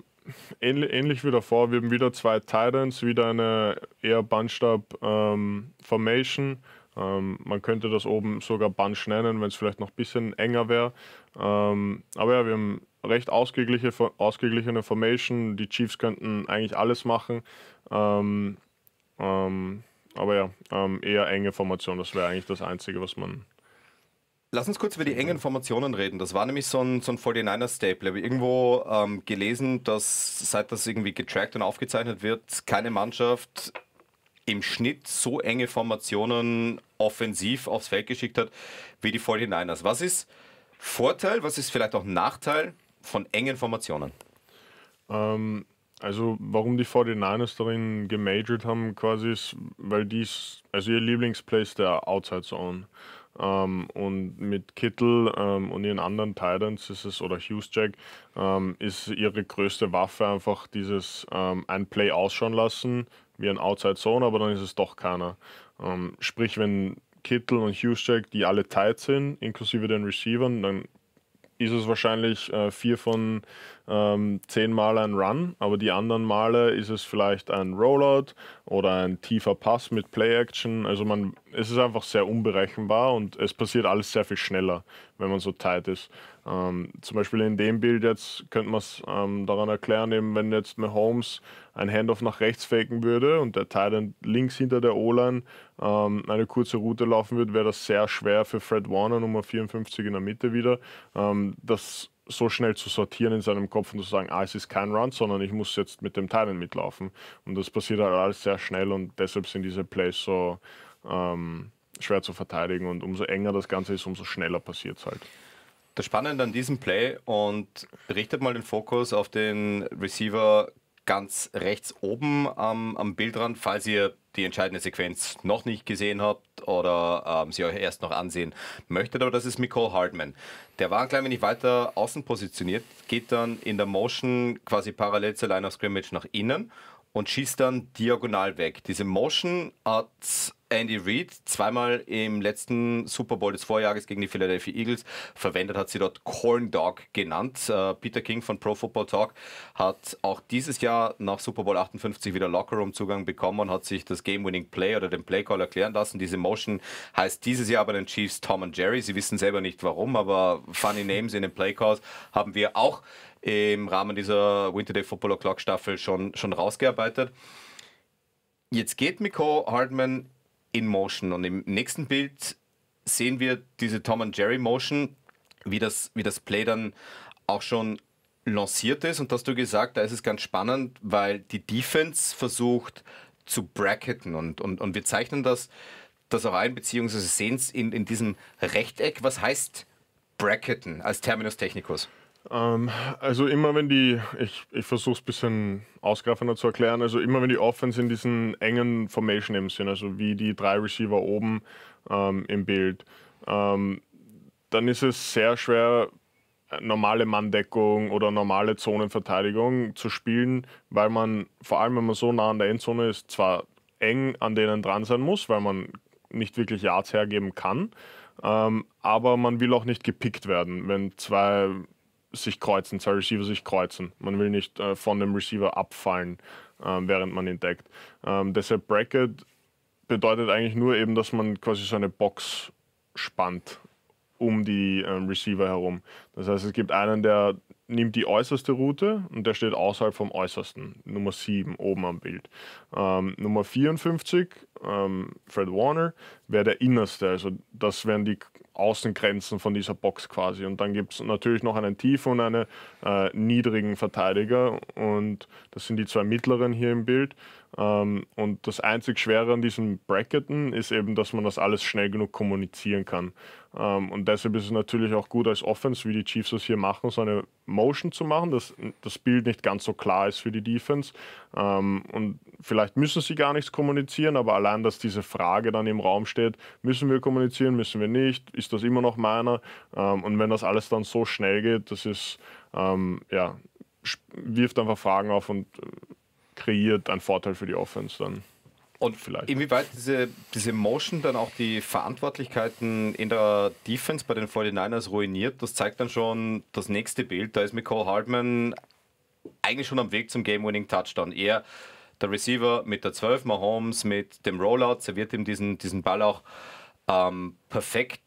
ähnlich, ähnlich wie davor, wir haben wieder zwei Titans, wieder eine eher Bunch-Up-Formation. Ähm, ähm, man könnte das oben sogar Bunch nennen, wenn es vielleicht noch ein bisschen enger wäre. Ähm, aber ja, wir haben recht ausgeglichene, ausgeglichene Formation. Die Chiefs könnten eigentlich alles machen. Ähm, ähm, aber ja, ähm, eher enge Formation. Das wäre eigentlich das Einzige, was man Lass uns kurz über die engen Formationen reden. Das war nämlich so ein, so ein 49er-Staple. Ich habe irgendwo ähm, gelesen, dass seit das irgendwie getrackt und aufgezeichnet wird, keine Mannschaft im Schnitt so enge Formationen offensiv aufs Feld geschickt hat wie die 49ers. Was ist Vorteil, was ist vielleicht auch Nachteil von engen Formationen? Ähm, also warum die 49ers darin gemajored haben, quasi ist, weil dies, also ihr Lieblingsplay ist der Outside Zone. Ähm, und mit Kittel ähm, und ihren anderen Titans ist es, oder Hughes Jack, ähm, ist ihre größte Waffe einfach dieses ähm, ein Play ausschauen lassen, wie ein Outside Zone, aber dann ist es doch keiner. Ähm, sprich, wenn Kittel und Hughes Jack, die alle tight sind, inklusive den Receivern, dann ist es wahrscheinlich äh, vier von ähm, zehn Mal ein Run, aber die anderen Male ist es vielleicht ein Rollout oder ein tiefer Pass mit Play-Action. Also man, es ist einfach sehr unberechenbar und es passiert alles sehr viel schneller, wenn man so tight ist. Ähm, zum Beispiel in dem Bild jetzt könnte man es ähm, daran erklären, eben wenn jetzt Mahomes ein Handoff nach rechts faken würde und der Titan links hinter der O-Line ähm, eine kurze Route laufen würde, wäre das sehr schwer für Fred Warner, Nummer 54 in der Mitte wieder. Ähm, das so schnell zu sortieren in seinem Kopf und zu sagen, ah, es ist kein Run, sondern ich muss jetzt mit dem Teilen mitlaufen. Und das passiert halt alles sehr schnell und deshalb sind diese Plays so ähm, schwer zu verteidigen und umso enger das Ganze ist, umso schneller passiert es halt. Das Spannende an diesem Play und richtet mal den Fokus auf den Receiver ganz rechts oben am, am Bildrand, falls ihr die entscheidende Sequenz noch nicht gesehen habt oder ähm, sie euch erst noch ansehen möchtet. Aber das ist Nicole Hartman. Der war ein klein wenig weiter außen positioniert, geht dann in der Motion quasi parallel zur Line of Scrimmage nach innen und schießt dann diagonal weg. Diese Motion hat Andy Reid zweimal im letzten Super Bowl des Vorjahres gegen die Philadelphia Eagles verwendet, hat sie dort Corn Dog genannt. Äh, Peter King von Pro Football Talk hat auch dieses Jahr nach Super Bowl 58 wieder Lockerroom Zugang bekommen und hat sich das Game-Winning Play oder den Play Call erklären lassen. Diese Motion heißt dieses Jahr bei den Chiefs Tom und Jerry. Sie wissen selber nicht warum, aber funny Names in den Play Calls haben wir auch im Rahmen dieser Winter Day Football Clock Staffel schon, schon rausgearbeitet. Jetzt geht Miko Hartman in Motion und im nächsten Bild sehen wir diese Tom und Jerry Motion, wie das, wie das Play dann auch schon lanciert ist. Und hast du gesagt, da ist es ganz spannend, weil die Defense versucht, zu bracketen. Und, und, und wir zeichnen das, das auch ein, beziehungsweise sehen es in, in diesem Rechteck. Was heißt bracketen als Terminus technicus? Ähm, also immer wenn die, ich, ich versuche es ein bisschen ausgreifender zu erklären, also immer wenn die Offense in diesen engen Formation eben sind, also wie die drei Receiver oben ähm, im Bild, ähm, dann ist es sehr schwer, normale Manndeckung oder normale Zonenverteidigung zu spielen, weil man, vor allem wenn man so nah an der Endzone ist, zwar eng an denen dran sein muss, weil man nicht wirklich Yards hergeben kann, ähm, aber man will auch nicht gepickt werden, wenn zwei sich kreuzen, zwei Receiver sich kreuzen. Man will nicht äh, von dem Receiver abfallen, äh, während man ihn deckt. Ähm, deshalb Bracket bedeutet eigentlich nur eben, dass man quasi so eine Box spannt um die ähm, Receiver herum. Das heißt, es gibt einen, der nimmt die äußerste Route und der steht außerhalb vom äußersten, Nummer 7 oben am Bild. Ähm, Nummer 54, ähm, Fred Warner, wäre der innerste, also das wären die Außengrenzen von dieser Box quasi. Und dann gibt es natürlich noch einen tiefen und einen äh, niedrigen Verteidiger und das sind die zwei mittleren hier im Bild. Ähm, und das einzig Schwere an diesen Bracketen ist eben, dass man das alles schnell genug kommunizieren kann. Ähm, und deshalb ist es natürlich auch gut als Offense, wie die Chiefs das hier machen, so eine Motion zu machen, dass das Bild nicht ganz so klar ist für die Defense. Ähm, und vielleicht müssen sie gar nichts kommunizieren, aber allein, dass diese Frage dann im Raum steht, müssen wir kommunizieren, müssen wir nicht, ist das immer noch meiner? Ähm, und wenn das alles dann so schnell geht, das ist, ähm, ja, wirft einfach Fragen auf und äh, kreiert einen Vorteil für die Offense dann. Und vielleicht. Inwieweit diese, diese Motion dann auch die Verantwortlichkeiten in der Defense bei den 49ers ruiniert, das zeigt dann schon das nächste Bild. Da ist Nicole Hartman eigentlich schon am Weg zum Game-Winning-Touchdown. Er, der Receiver mit der 12, Mahomes mit dem Rollout, serviert ihm diesen, diesen Ball auch ähm, perfekt.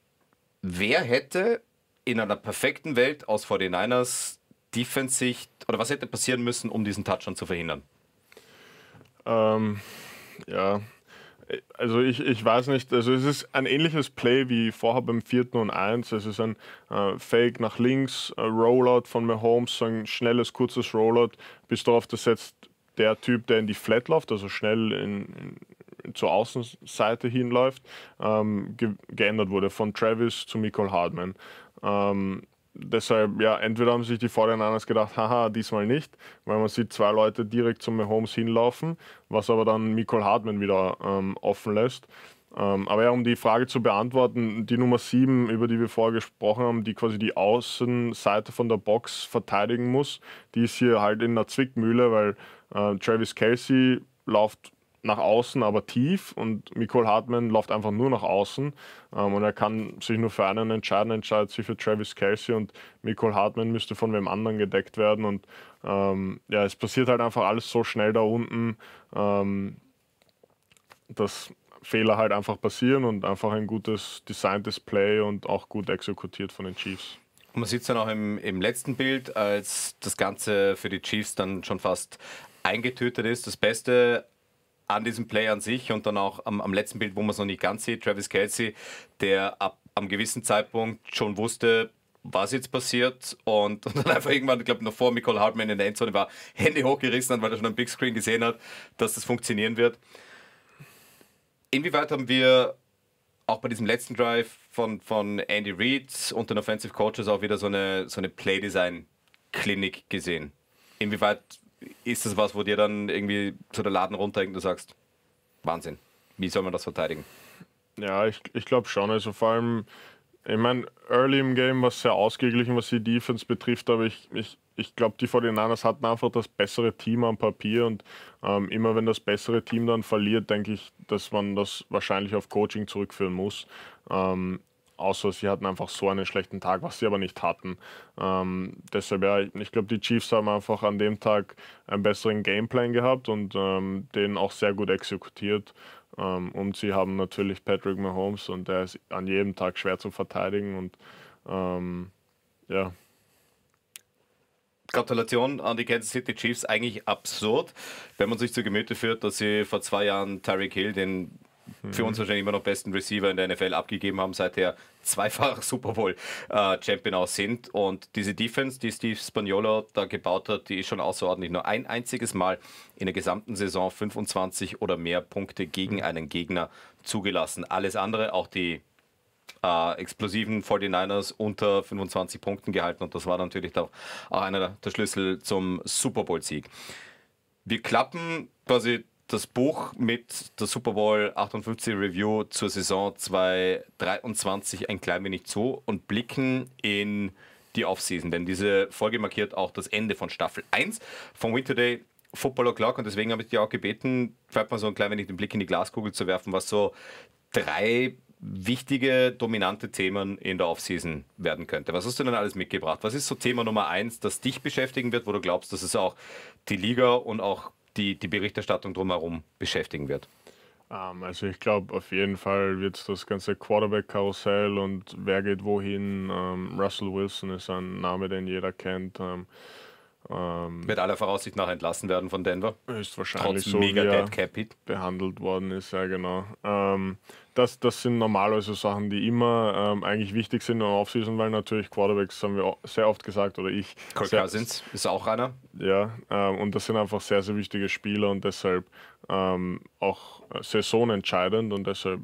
Wer hätte in einer perfekten Welt aus 49ers Defense-Sicht, oder was hätte passieren müssen, um diesen Touchdown zu verhindern? Ähm, ja, also ich, ich weiß nicht, also es ist ein ähnliches Play wie vorher beim vierten und eins. Es ist ein äh, Fake nach links, Rollout von Mahomes, ein schnelles, kurzes Rollout, bis darauf, das setzt der Typ, der in die Flat läuft, also schnell in, in, zur Außenseite hinläuft, ähm, ge geändert wurde von Travis zu Michael Hardman. Ähm, deshalb, ja, entweder haben sich die 49ers gedacht, haha, diesmal nicht, weil man sieht zwei Leute direkt zum Mahomes hinlaufen, was aber dann Nicole Hartman wieder ähm, offen lässt. Ähm, aber ja, um die Frage zu beantworten, die Nummer 7, über die wir vorher gesprochen haben, die quasi die Außenseite von der Box verteidigen muss, die ist hier halt in der Zwickmühle, weil äh, Travis Kelsey läuft nach außen, aber tief und Nicole Hartman läuft einfach nur nach außen ähm, und er kann sich nur für einen entscheiden, entscheidet sich für Travis Kelsey und Nicole Hartman müsste von wem anderen gedeckt werden und ähm, ja, es passiert halt einfach alles so schnell da unten, ähm, dass Fehler halt einfach passieren und einfach ein gutes designtes Play und auch gut exekutiert von den Chiefs. Man sieht es dann auch im, im letzten Bild, als das Ganze für die Chiefs dann schon fast eingetötet ist. Das Beste an diesem Play an sich und dann auch am, am letzten Bild, wo man es noch nicht ganz sieht, Travis Kelsey, der ab am gewissen Zeitpunkt schon wusste, was jetzt passiert und, und dann einfach irgendwann, ich glaube noch vor Nicole Hartman in der Endzone war, Hände hochgerissen hat, weil er schon am Big Screen gesehen hat, dass das funktionieren wird. Inwieweit haben wir auch bei diesem letzten Drive von, von Andy Reid und den Offensive Coaches auch wieder so eine, so eine Playdesign-Klinik gesehen? Inwieweit ist das was, wo dir dann irgendwie zu der Laden runterhängt und du sagst, Wahnsinn, wie soll man das verteidigen? Ja, ich, ich glaube schon. Also vor allem, ich meine, early im Game war es sehr ausgeglichen, was die Defense betrifft, aber ich, ich, ich glaube, die 49ers hatten einfach das bessere Team am Papier und ähm, immer wenn das bessere Team dann verliert, denke ich, dass man das wahrscheinlich auf Coaching zurückführen muss. Ähm, außer sie hatten einfach so einen schlechten Tag, was sie aber nicht hatten. Ähm, deshalb, ja, ich glaube, die Chiefs haben einfach an dem Tag einen besseren Gameplan gehabt und ähm, den auch sehr gut exekutiert. Ähm, und sie haben natürlich Patrick Mahomes und der ist an jedem Tag schwer zu verteidigen und ähm, ja. Gratulation an die Kansas City Chiefs. Eigentlich absurd, wenn man sich zu Gemüte führt, dass sie vor zwei Jahren Tyreek Hill, den für uns wahrscheinlich immer noch besten Receiver in der NFL abgegeben haben, seither zweifach Super Bowl äh, auch sind. Und diese Defense, die Steve Spagnolo da gebaut hat, die ist schon außerordentlich. Nur ein einziges Mal in der gesamten Saison 25 oder mehr Punkte gegen einen Gegner zugelassen. Alles andere, auch die äh, explosiven 49ers unter 25 Punkten gehalten und das war natürlich auch einer der Schlüssel zum Super Bowl-Sieg. Wir klappen quasi das Buch mit der Super Bowl 58 Review zur Saison 2023 ein klein wenig zu und blicken in die Offseason, denn diese Folge markiert auch das Ende von Staffel 1 von Winter Day Football O'Clock und deswegen habe ich dir auch gebeten, vielleicht mal so ein klein wenig den Blick in die Glaskugel zu werfen, was so drei wichtige, dominante Themen in der Offseason werden könnte. Was hast du denn alles mitgebracht? Was ist so Thema Nummer eins, das dich beschäftigen wird, wo du glaubst, dass es auch die Liga und auch die, die Berichterstattung drumherum beschäftigen wird? Ähm, also ich glaube, auf jeden Fall wird das ganze Quarterback-Karussell und wer geht wohin. Ähm, Russell Wilson ist ein Name, den jeder kennt. Ähm, Wird aller Voraussicht nach entlassen werden von Denver. Ist wahrscheinlich Trotz so, mega wie Dead Cap Hit. behandelt worden ist, ja genau. Ähm, das, das sind normalerweise Sachen, die immer ähm, eigentlich wichtig sind in der Offseason, weil natürlich Quarterbacks, haben wir sehr oft gesagt, oder ich. Kirk Cousins ist auch einer. Ja, ähm, und das sind einfach sehr, sehr wichtige Spieler und deshalb ähm, auch saisonentscheidend und deshalb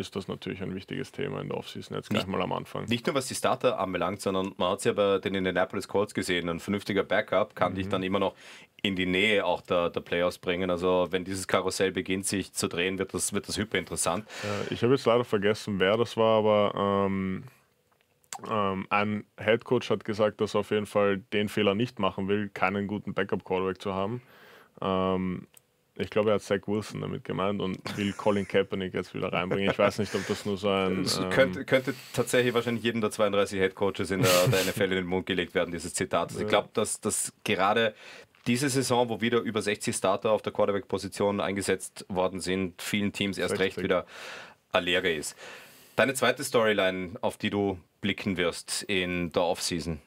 ist das natürlich ein wichtiges Thema in der Offseason jetzt gleich nicht, mal am Anfang. Nicht nur was die Starter anbelangt, sondern man hat es ja bei den Indianapolis Colts gesehen, ein vernünftiger Backup kann mhm. dich dann immer noch in die Nähe auch der, der Playoffs bringen. Also wenn dieses Karussell beginnt sich zu drehen, wird das, wird das hyper interessant. Äh, ich habe jetzt leider vergessen, wer das war, aber ähm, ähm, ein Head Coach hat gesagt, dass er auf jeden Fall den Fehler nicht machen will, keinen guten Backup-Quarterback zu haben. Ähm, ich glaube, er hat Zach Wilson damit gemeint und will Colin Kaepernick jetzt wieder reinbringen. Ich weiß nicht, ob das nur so ein. Ähm könnte, könnte, tatsächlich wahrscheinlich jedem der 32 Head Coaches in der, der NFL in den Mund gelegt werden, dieses Zitat. Also ich glaube, dass, dass gerade diese Saison, wo wieder über 60 Starter auf der Quarterback-Position eingesetzt worden sind, vielen Teams erst 60. recht wieder Allerge ist. Deine zweite Storyline, auf die du blicken wirst in der Offseason.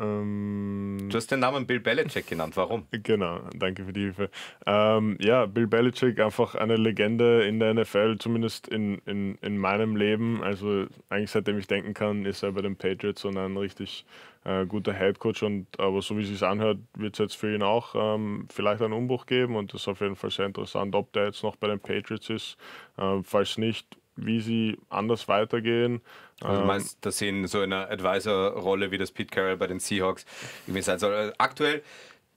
Ähm, du hast den Namen Bill Belichick genannt. Warum? Genau, danke für die Hilfe. Ähm, ja, Bill Belichick, einfach eine Legende in der NFL, zumindest in, in, in meinem Leben. Also eigentlich seitdem ich denken kann, ist er bei den Patriots und ein richtig äh, guter Headcoach. Und aber so wie es sich anhört, wird es jetzt für ihn auch ähm, vielleicht einen Umbruch geben und das ist auf jeden Fall sehr interessant, ob der jetzt noch bei den Patriots ist. Äh, falls nicht, wie sie anders weitergehen. Also du ähm, meinst, dass sie in so einer Advisor-Rolle wie das Pete Carroll bei den Seahawks irgendwie sein soll. Also aktuell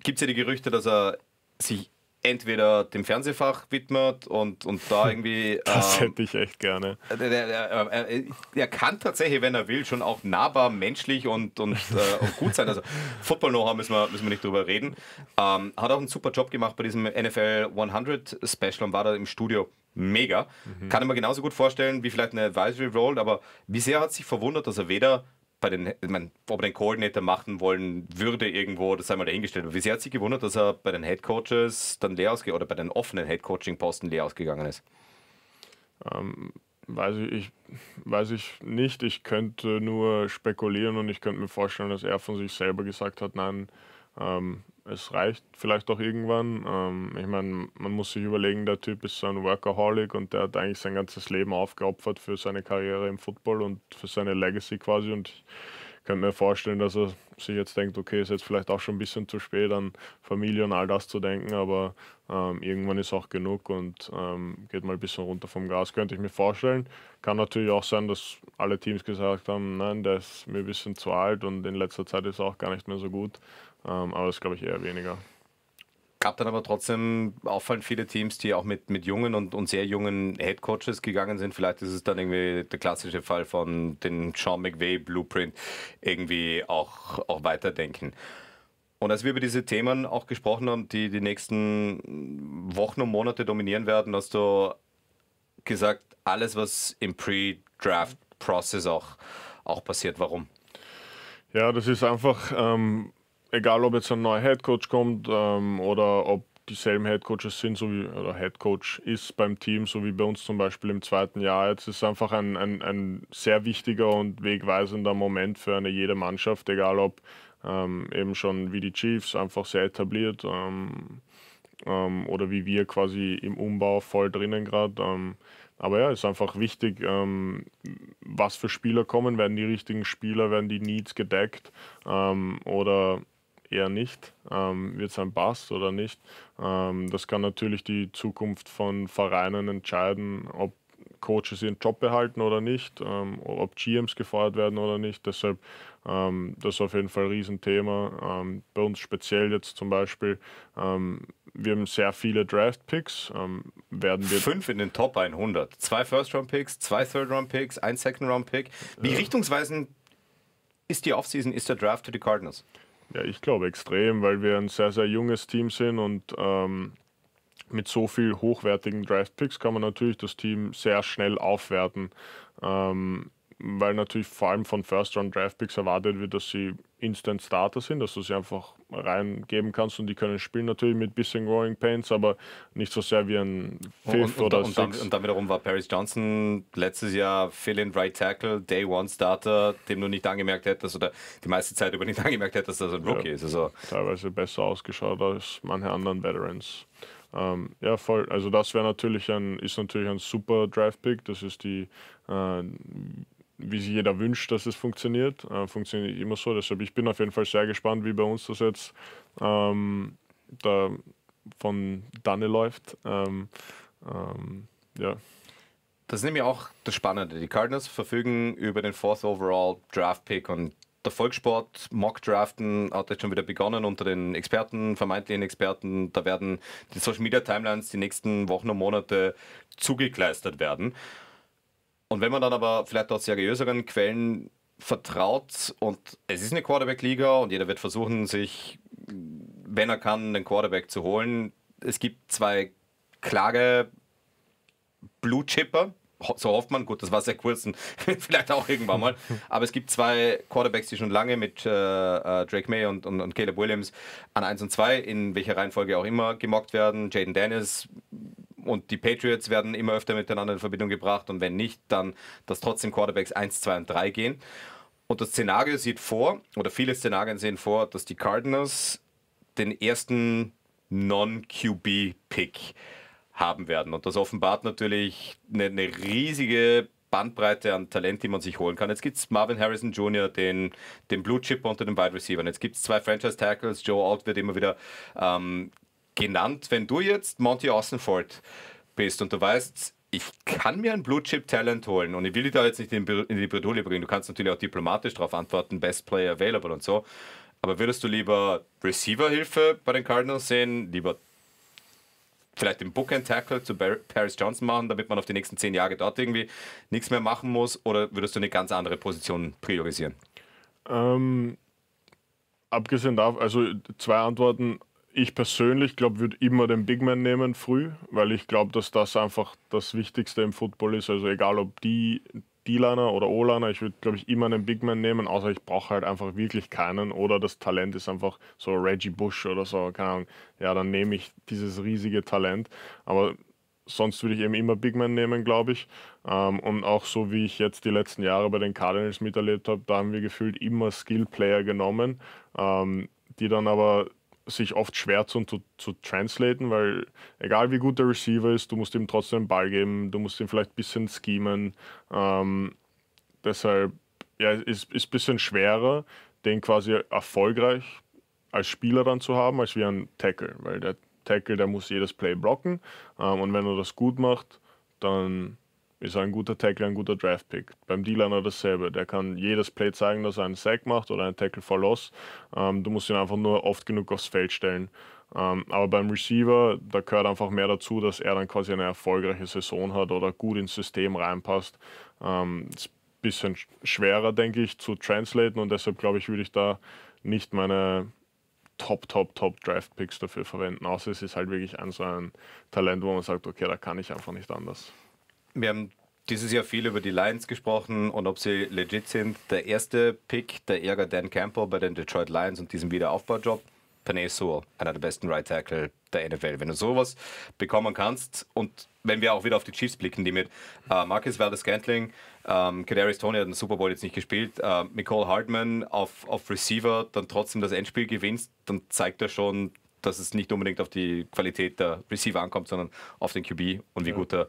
gibt es ja die Gerüchte, dass er sich entweder dem Fernsehfach widmet und, und da irgendwie. Das ähm, hätte ich echt gerne. Der, der, der, er kann tatsächlich, wenn er will, schon auch nahbar, menschlich und, und, äh, und gut sein. Also Football Know-how müssen wir, müssen wir nicht drüber reden. Ähm, hat auch einen super Job gemacht bei diesem NFL 100 Special und war da im Studio mega. Mhm. Kann ich mir genauso gut vorstellen wie vielleicht eine Advisory Role, aber wie sehr hat sich verwundert, dass er weder bei den, meine, ob er den Coordinator machen wollen würde irgendwo, das sei mal dahingestellt. Aber wie sehr hat sich gewundert, dass er bei den Head Coaches dann leer ausgegangen oder bei den offenen Head Coaching Posten leer ausgegangen ist? Ähm, weiß ich, ich, weiß ich nicht. Ich könnte nur spekulieren und ich könnte mir vorstellen, dass er von sich selber gesagt hat, nein, ähm, es reicht vielleicht auch irgendwann. Ähm, ich meine, man muss sich überlegen, der Typ ist so ein Workaholic und der hat eigentlich sein ganzes Leben aufgeopfert für seine Karriere im Football und für seine Legacy quasi. Und ich könnte mir vorstellen, dass er sich jetzt denkt, okay, ist jetzt vielleicht auch schon ein bisschen zu spät an Familie und all das zu denken, aber ähm, irgendwann ist auch genug und ähm, geht mal ein bisschen runter vom Gas, könnte ich mir vorstellen. Kann natürlich auch sein, dass alle Teams gesagt haben, nein, der ist mir ein bisschen zu alt und in letzter Zeit ist er auch gar nicht mehr so gut. Ähm, aber das glaube ich eher weniger. Gab dann aber trotzdem auffallend viele Teams, die auch mit, mit jungen und, und sehr jungen Headcoaches gegangen sind. Vielleicht ist es dann irgendwie der klassische Fall von den Sean McVay Blueprint irgendwie auch, auch weiterdenken. Und als wir über diese Themen auch gesprochen haben, die die nächsten Wochen und Monate dominieren werden, hast du gesagt, alles, was im Pre-Draft-Process auch, auch passiert. Warum? Ja, das ist einfach, ähm, egal ob jetzt ein neuer Headcoach kommt ähm, oder ob dieselben Headcoaches sind, so wie oder Headcoach ist beim Team, so wie bei uns zum Beispiel im zweiten Jahr. Jetzt ist einfach ein, ein, ein sehr wichtiger und wegweisender Moment für eine jede Mannschaft, egal ob ähm, eben schon wie die Chiefs, einfach sehr etabliert. Ähm, ähm, oder wie wir quasi im Umbau voll drinnen gerade. Ähm, aber ja, ist einfach wichtig, ähm, was für Spieler kommen. Werden die richtigen Spieler, werden die Needs gedeckt ähm, oder eher nicht? Ähm, Wird es ein Bass oder nicht? Ähm, das kann natürlich die Zukunft von Vereinen entscheiden, ob Coaches ihren Job behalten oder nicht, ähm, ob GMs gefeuert werden oder nicht. Deshalb ähm, das ist auf jeden Fall ein Riesenthema. Ähm, bei uns speziell jetzt zum Beispiel, ähm, wir haben sehr viele Draft-Picks. Ähm, werden wir Fünf in den Top 100. Zwei First-Round-Picks, zwei Third-Round-Picks, ein Second-Round-Pick. Wie ja. richtungsweisend ist die Offseason, ist der Draft für die Cardinals? Ja, ich glaube extrem, weil wir ein sehr, sehr junges Team sind und ähm, mit so viel hochwertigen Draft-Picks kann man natürlich das Team sehr schnell aufwerten. Ähm, weil natürlich vor allem von First-Round-Draft-Picks erwartet wird, dass sie Instant-Starter sind, dass du sie einfach reingeben kannst und die können spielen natürlich mit bisschen Growing Pains, aber nicht so sehr wie ein Fifth und, und, oder und, dann, und dann wiederum war Paris Johnson letztes Jahr Fill-in Right Tackle, Day One Starter, dem du nicht angemerkt hättest oder die meiste Zeit über nicht angemerkt hättest, dass er ein Rookie ja, ist. Also. Teilweise besser ausgeschaut als manche anderen Veterans. Ähm, ja, voll. Also das wäre natürlich ein, ist natürlich ein super Draft-Pick. Das ist die äh, wie sich jeder wünscht, dass es funktioniert. Äh, funktioniert immer so. Deshalb ich bin auf jeden Fall sehr gespannt, wie bei uns das jetzt ähm, da von Danne läuft. Ähm, ähm, ja. Das ist nämlich auch das Spannende. Die Cardinals verfügen über den Fourth Overall Draft Pick und der Volkssport Mock Draften hat jetzt schon wieder begonnen unter den Experten, vermeintlichen Experten. Da werden die Social Media Timelines die nächsten Wochen und Monate zugekleistert werden. Und wenn man dann aber vielleicht aus seriöseren Quellen vertraut und es ist eine Quarterback-Liga und jeder wird versuchen, sich, wenn er kann, einen Quarterback zu holen. Es gibt zwei klare Blue-Chipper, so hofft man, gut, das war sehr kurz und vielleicht auch irgendwann mal, aber es gibt zwei Quarterbacks, die schon lange mit äh, äh Drake May und, und, und Caleb Williams an 1 und 2, in welcher Reihenfolge auch immer, gemockt werden. Jaden Dennis und die Patriots werden immer öfter miteinander in Verbindung gebracht und wenn nicht, dann dass trotzdem Quarterbacks 1, 2 und 3 gehen. Und das Szenario sieht vor, oder viele Szenarien sehen vor, dass die Cardinals den ersten Non-QB-Pick haben werden. Und das offenbart natürlich eine, eine riesige Bandbreite an Talent, die man sich holen kann. Jetzt gibt es Marvin Harrison Jr., den, den Blue Chip unter den Wide Receivers. Jetzt gibt es zwei Franchise Tackles. Joe Alt wird immer wieder ähm, genannt. Wenn du jetzt Monty Austinford bist und du weißt, ich kann mir ein Blue Chip Talent holen und ich will dich da jetzt nicht in die Bredouille bringen. Du kannst natürlich auch diplomatisch darauf antworten, Best Player available und so. Aber würdest du lieber Receiver-Hilfe bei den Cardinals sehen, lieber vielleicht den Bookend Tackle zu Paris Johnson machen, damit man auf die nächsten zehn Jahre dort irgendwie nichts mehr machen muss? Oder würdest du eine ganz andere Position priorisieren? Ähm, abgesehen davon, also zwei Antworten ich persönlich glaube, würde immer den Big Man nehmen früh, weil ich glaube, dass das einfach das Wichtigste im Football ist. Also egal ob die D-Liner oder O-Liner, ich würde glaube ich immer einen Big Man nehmen, außer ich brauche halt einfach wirklich keinen oder das Talent ist einfach so Reggie Bush oder so, keine Ahnung. Ja, dann nehme ich dieses riesige Talent. Aber sonst würde ich eben immer Big Man nehmen, glaube ich. Ähm, und auch so wie ich jetzt die letzten Jahre bei den Cardinals miterlebt habe, da haben wir gefühlt immer Skill-Player genommen, ähm, die dann aber sich oft schwer zu, zu, zu translaten, weil egal wie gut der Receiver ist, du musst ihm trotzdem den Ball geben, du musst ihm vielleicht ein bisschen schemen. Ähm, deshalb ja, ist es ein bisschen schwerer, den quasi erfolgreich als Spieler dann zu haben, als wie ein Tackle, weil der Tackle, der muss jedes Play blocken ähm, und wenn er das gut macht, dann ist ein guter Tackle, ein guter Draft-Pick. Beim D-Liner dasselbe. Der kann jedes Play zeigen, dass er einen Sack macht oder einen Tackle for Loss. Ähm, du musst ihn einfach nur oft genug aufs Feld stellen. Ähm, aber beim Receiver, da gehört einfach mehr dazu, dass er dann quasi eine erfolgreiche Saison hat oder gut ins System reinpasst. Ähm, ist ein bisschen schwerer, denke ich, zu translaten und deshalb glaube ich, würde ich da nicht meine Top, Top, Top Draft Picks dafür verwenden, außer es ist halt wirklich ein so ein Talent, wo man sagt, okay, da kann ich einfach nicht anders. Wir haben dieses Jahr viel über die Lions gesprochen und ob sie legit sind. Der erste Pick, der Ärger Dan Campbell bei den Detroit Lions und diesem Wiederaufbaujob. Panay Sewell, einer der besten Right Tackle der NFL. Wenn du sowas bekommen kannst und wenn wir auch wieder auf die Chiefs blicken, die mit äh, Marcus Valdez-Scantling, ähm, Kadarius Tony hat den Super Bowl jetzt nicht gespielt, äh, Nicole Hartman auf, auf Receiver dann trotzdem das Endspiel gewinnst, dann zeigt er schon, dass es nicht unbedingt auf die Qualität der Receiver ankommt, sondern auf den QB und wie ja. gut er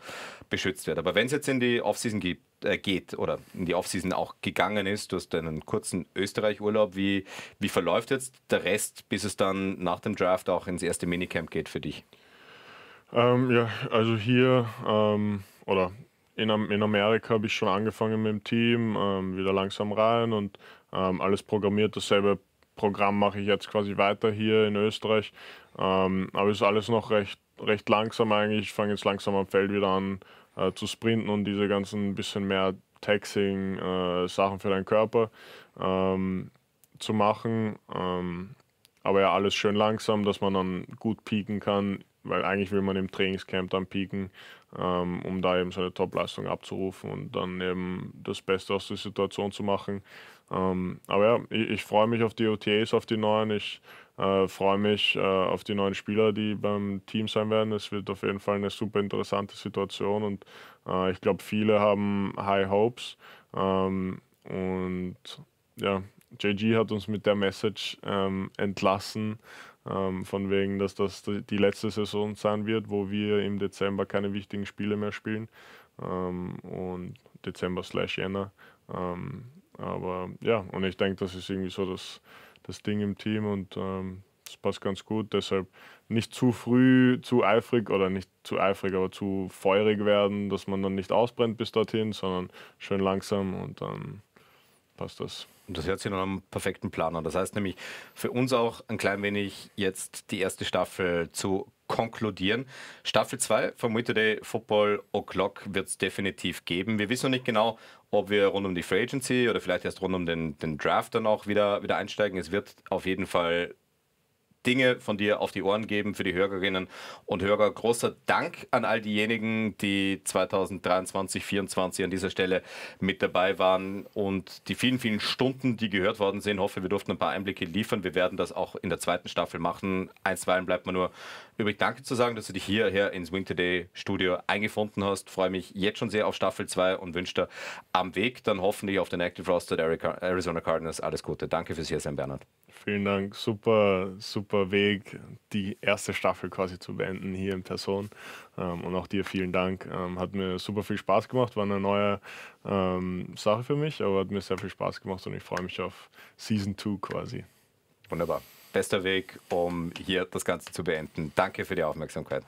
beschützt wird. Aber wenn es jetzt in die Offseason geht, äh, geht oder in die Offseason auch gegangen ist, du hast einen kurzen Österreich-Urlaub, wie, wie verläuft jetzt der Rest, bis es dann nach dem Draft auch ins erste Minicamp geht für dich? Ähm, ja, also hier ähm, oder in, in Amerika habe ich schon angefangen mit dem Team, ähm, wieder langsam rein und ähm, alles programmiert. Dasselbe Programm mache ich jetzt quasi weiter hier in Österreich. Ähm, aber es ist alles noch recht, recht langsam eigentlich. Ich fange jetzt langsam am Feld wieder an äh, zu sprinten und diese ganzen bisschen mehr Taxing-Sachen äh, für deinen Körper ähm, zu machen. Ähm, aber ja, alles schön langsam, dass man dann gut pieken kann, weil eigentlich will man im Trainingscamp dann pieken, um da eben seine Topleistung abzurufen und dann eben das Beste aus der Situation zu machen. Ähm, aber ja, ich, ich freue mich auf die OTAs, auf die neuen. Ich äh, freue mich äh, auf die neuen Spieler, die beim Team sein werden. Es wird auf jeden Fall eine super interessante Situation und äh, ich glaube, viele haben High Hopes. Ähm, und ja, JG hat uns mit der Message ähm, entlassen, ähm, von wegen, dass das die letzte Saison sein wird, wo wir im Dezember keine wichtigen Spiele mehr spielen. Ähm, und Dezember slash Jänner. Ähm, aber ja, und ich denke, das ist irgendwie so das, das Ding im Team und ähm, das passt ganz gut. Deshalb nicht zu früh, zu eifrig oder nicht zu eifrig, aber zu feurig werden, dass man dann nicht ausbrennt bis dorthin, sondern schön langsam und dann passt das. Und das hört sich nach einem perfekten Plan an. Das heißt nämlich für uns auch ein klein wenig jetzt die erste Staffel zu konkludieren. Staffel 2 von Day Football O'Clock wird es definitiv geben. Wir wissen noch nicht genau, ob wir rund um die Free Agency oder vielleicht erst rund um den, den Draft dann auch wieder, wieder einsteigen. Es wird auf jeden Fall Dinge von dir auf die Ohren geben für die Hörerinnen und Hörer. Großer Dank an all diejenigen, die 2023, 2024 an dieser Stelle mit dabei waren und die vielen, vielen Stunden, die gehört worden sind. Ich hoffe, wir durften ein paar Einblicke liefern. Wir werden das auch in der zweiten Staffel machen. Einstweilen bleibt mir nur übrig, Danke zu sagen, dass du dich hierher ins Winter Day Studio eingefunden hast. Freue mich jetzt schon sehr auf Staffel 2 und wünsche dir am Weg dann hoffentlich auf den Active Roster der Arizona Cardinals alles Gute. Danke fürs hier sein, Bernhard. Vielen Dank. Super, super Weg, die erste Staffel quasi zu beenden hier in Person. Ähm, und auch dir vielen Dank. Ähm, hat mir super viel Spaß gemacht, war eine neue ähm, Sache für mich, aber hat mir sehr viel Spaß gemacht und ich freue mich auf Season 2 quasi. Wunderbar. Bester Weg, um hier das Ganze zu beenden. Danke für die Aufmerksamkeit.